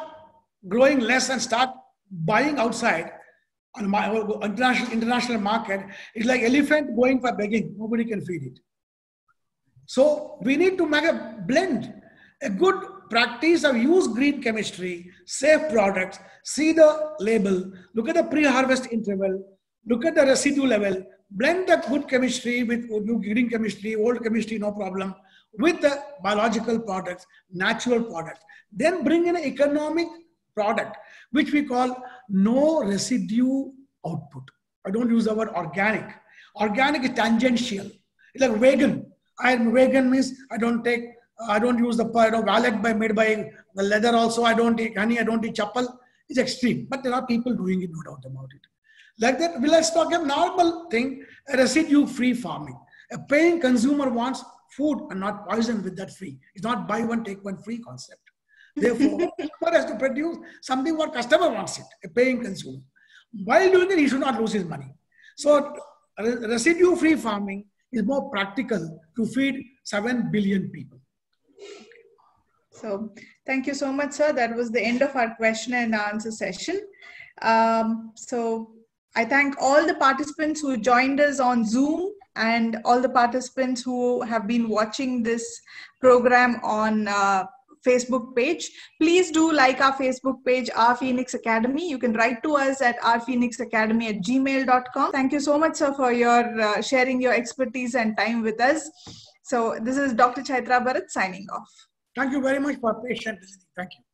growing less and start buying outside, on my international international market it's like elephant going for begging. Nobody can feed it. So we need to make a blend a good practice of use green chemistry safe products see the label look at the pre-harvest interval look at the residue level blend the good chemistry with new green chemistry old chemistry no problem with the biological products natural products. Then bring in economic product which we call no residue output. I don't use the word organic. Organic is tangential. It's like vegan. I am vegan means I don't take, I don't use the you know, wallet by made by the leather also. I don't eat honey, I don't eat chapel. It's extreme. But there are people doing it, no doubt about it. Like that, well, let's talk a normal thing, a residue-free farming. A paying consumer wants food and not poison with that free. It's not buy one, take one free concept. Therefore, customer has to produce something what customer wants it, a paying consumer. While doing it, he should not lose his money. So residue-free farming is more practical to feed 7 billion people. So thank you so much, sir. That was the end of our question and answer session. Um, so I thank all the participants who joined us on Zoom and all the participants who have been watching this program on uh, Facebook page. Please do like our Facebook page, Our Phoenix Academy. You can write to us at ourphoenixacademy at gmail.com. Thank you so much, sir, for your uh, sharing your expertise and time with us. So this is Dr. Chaitra Bharat signing off. Thank you very much for patience. Thank you.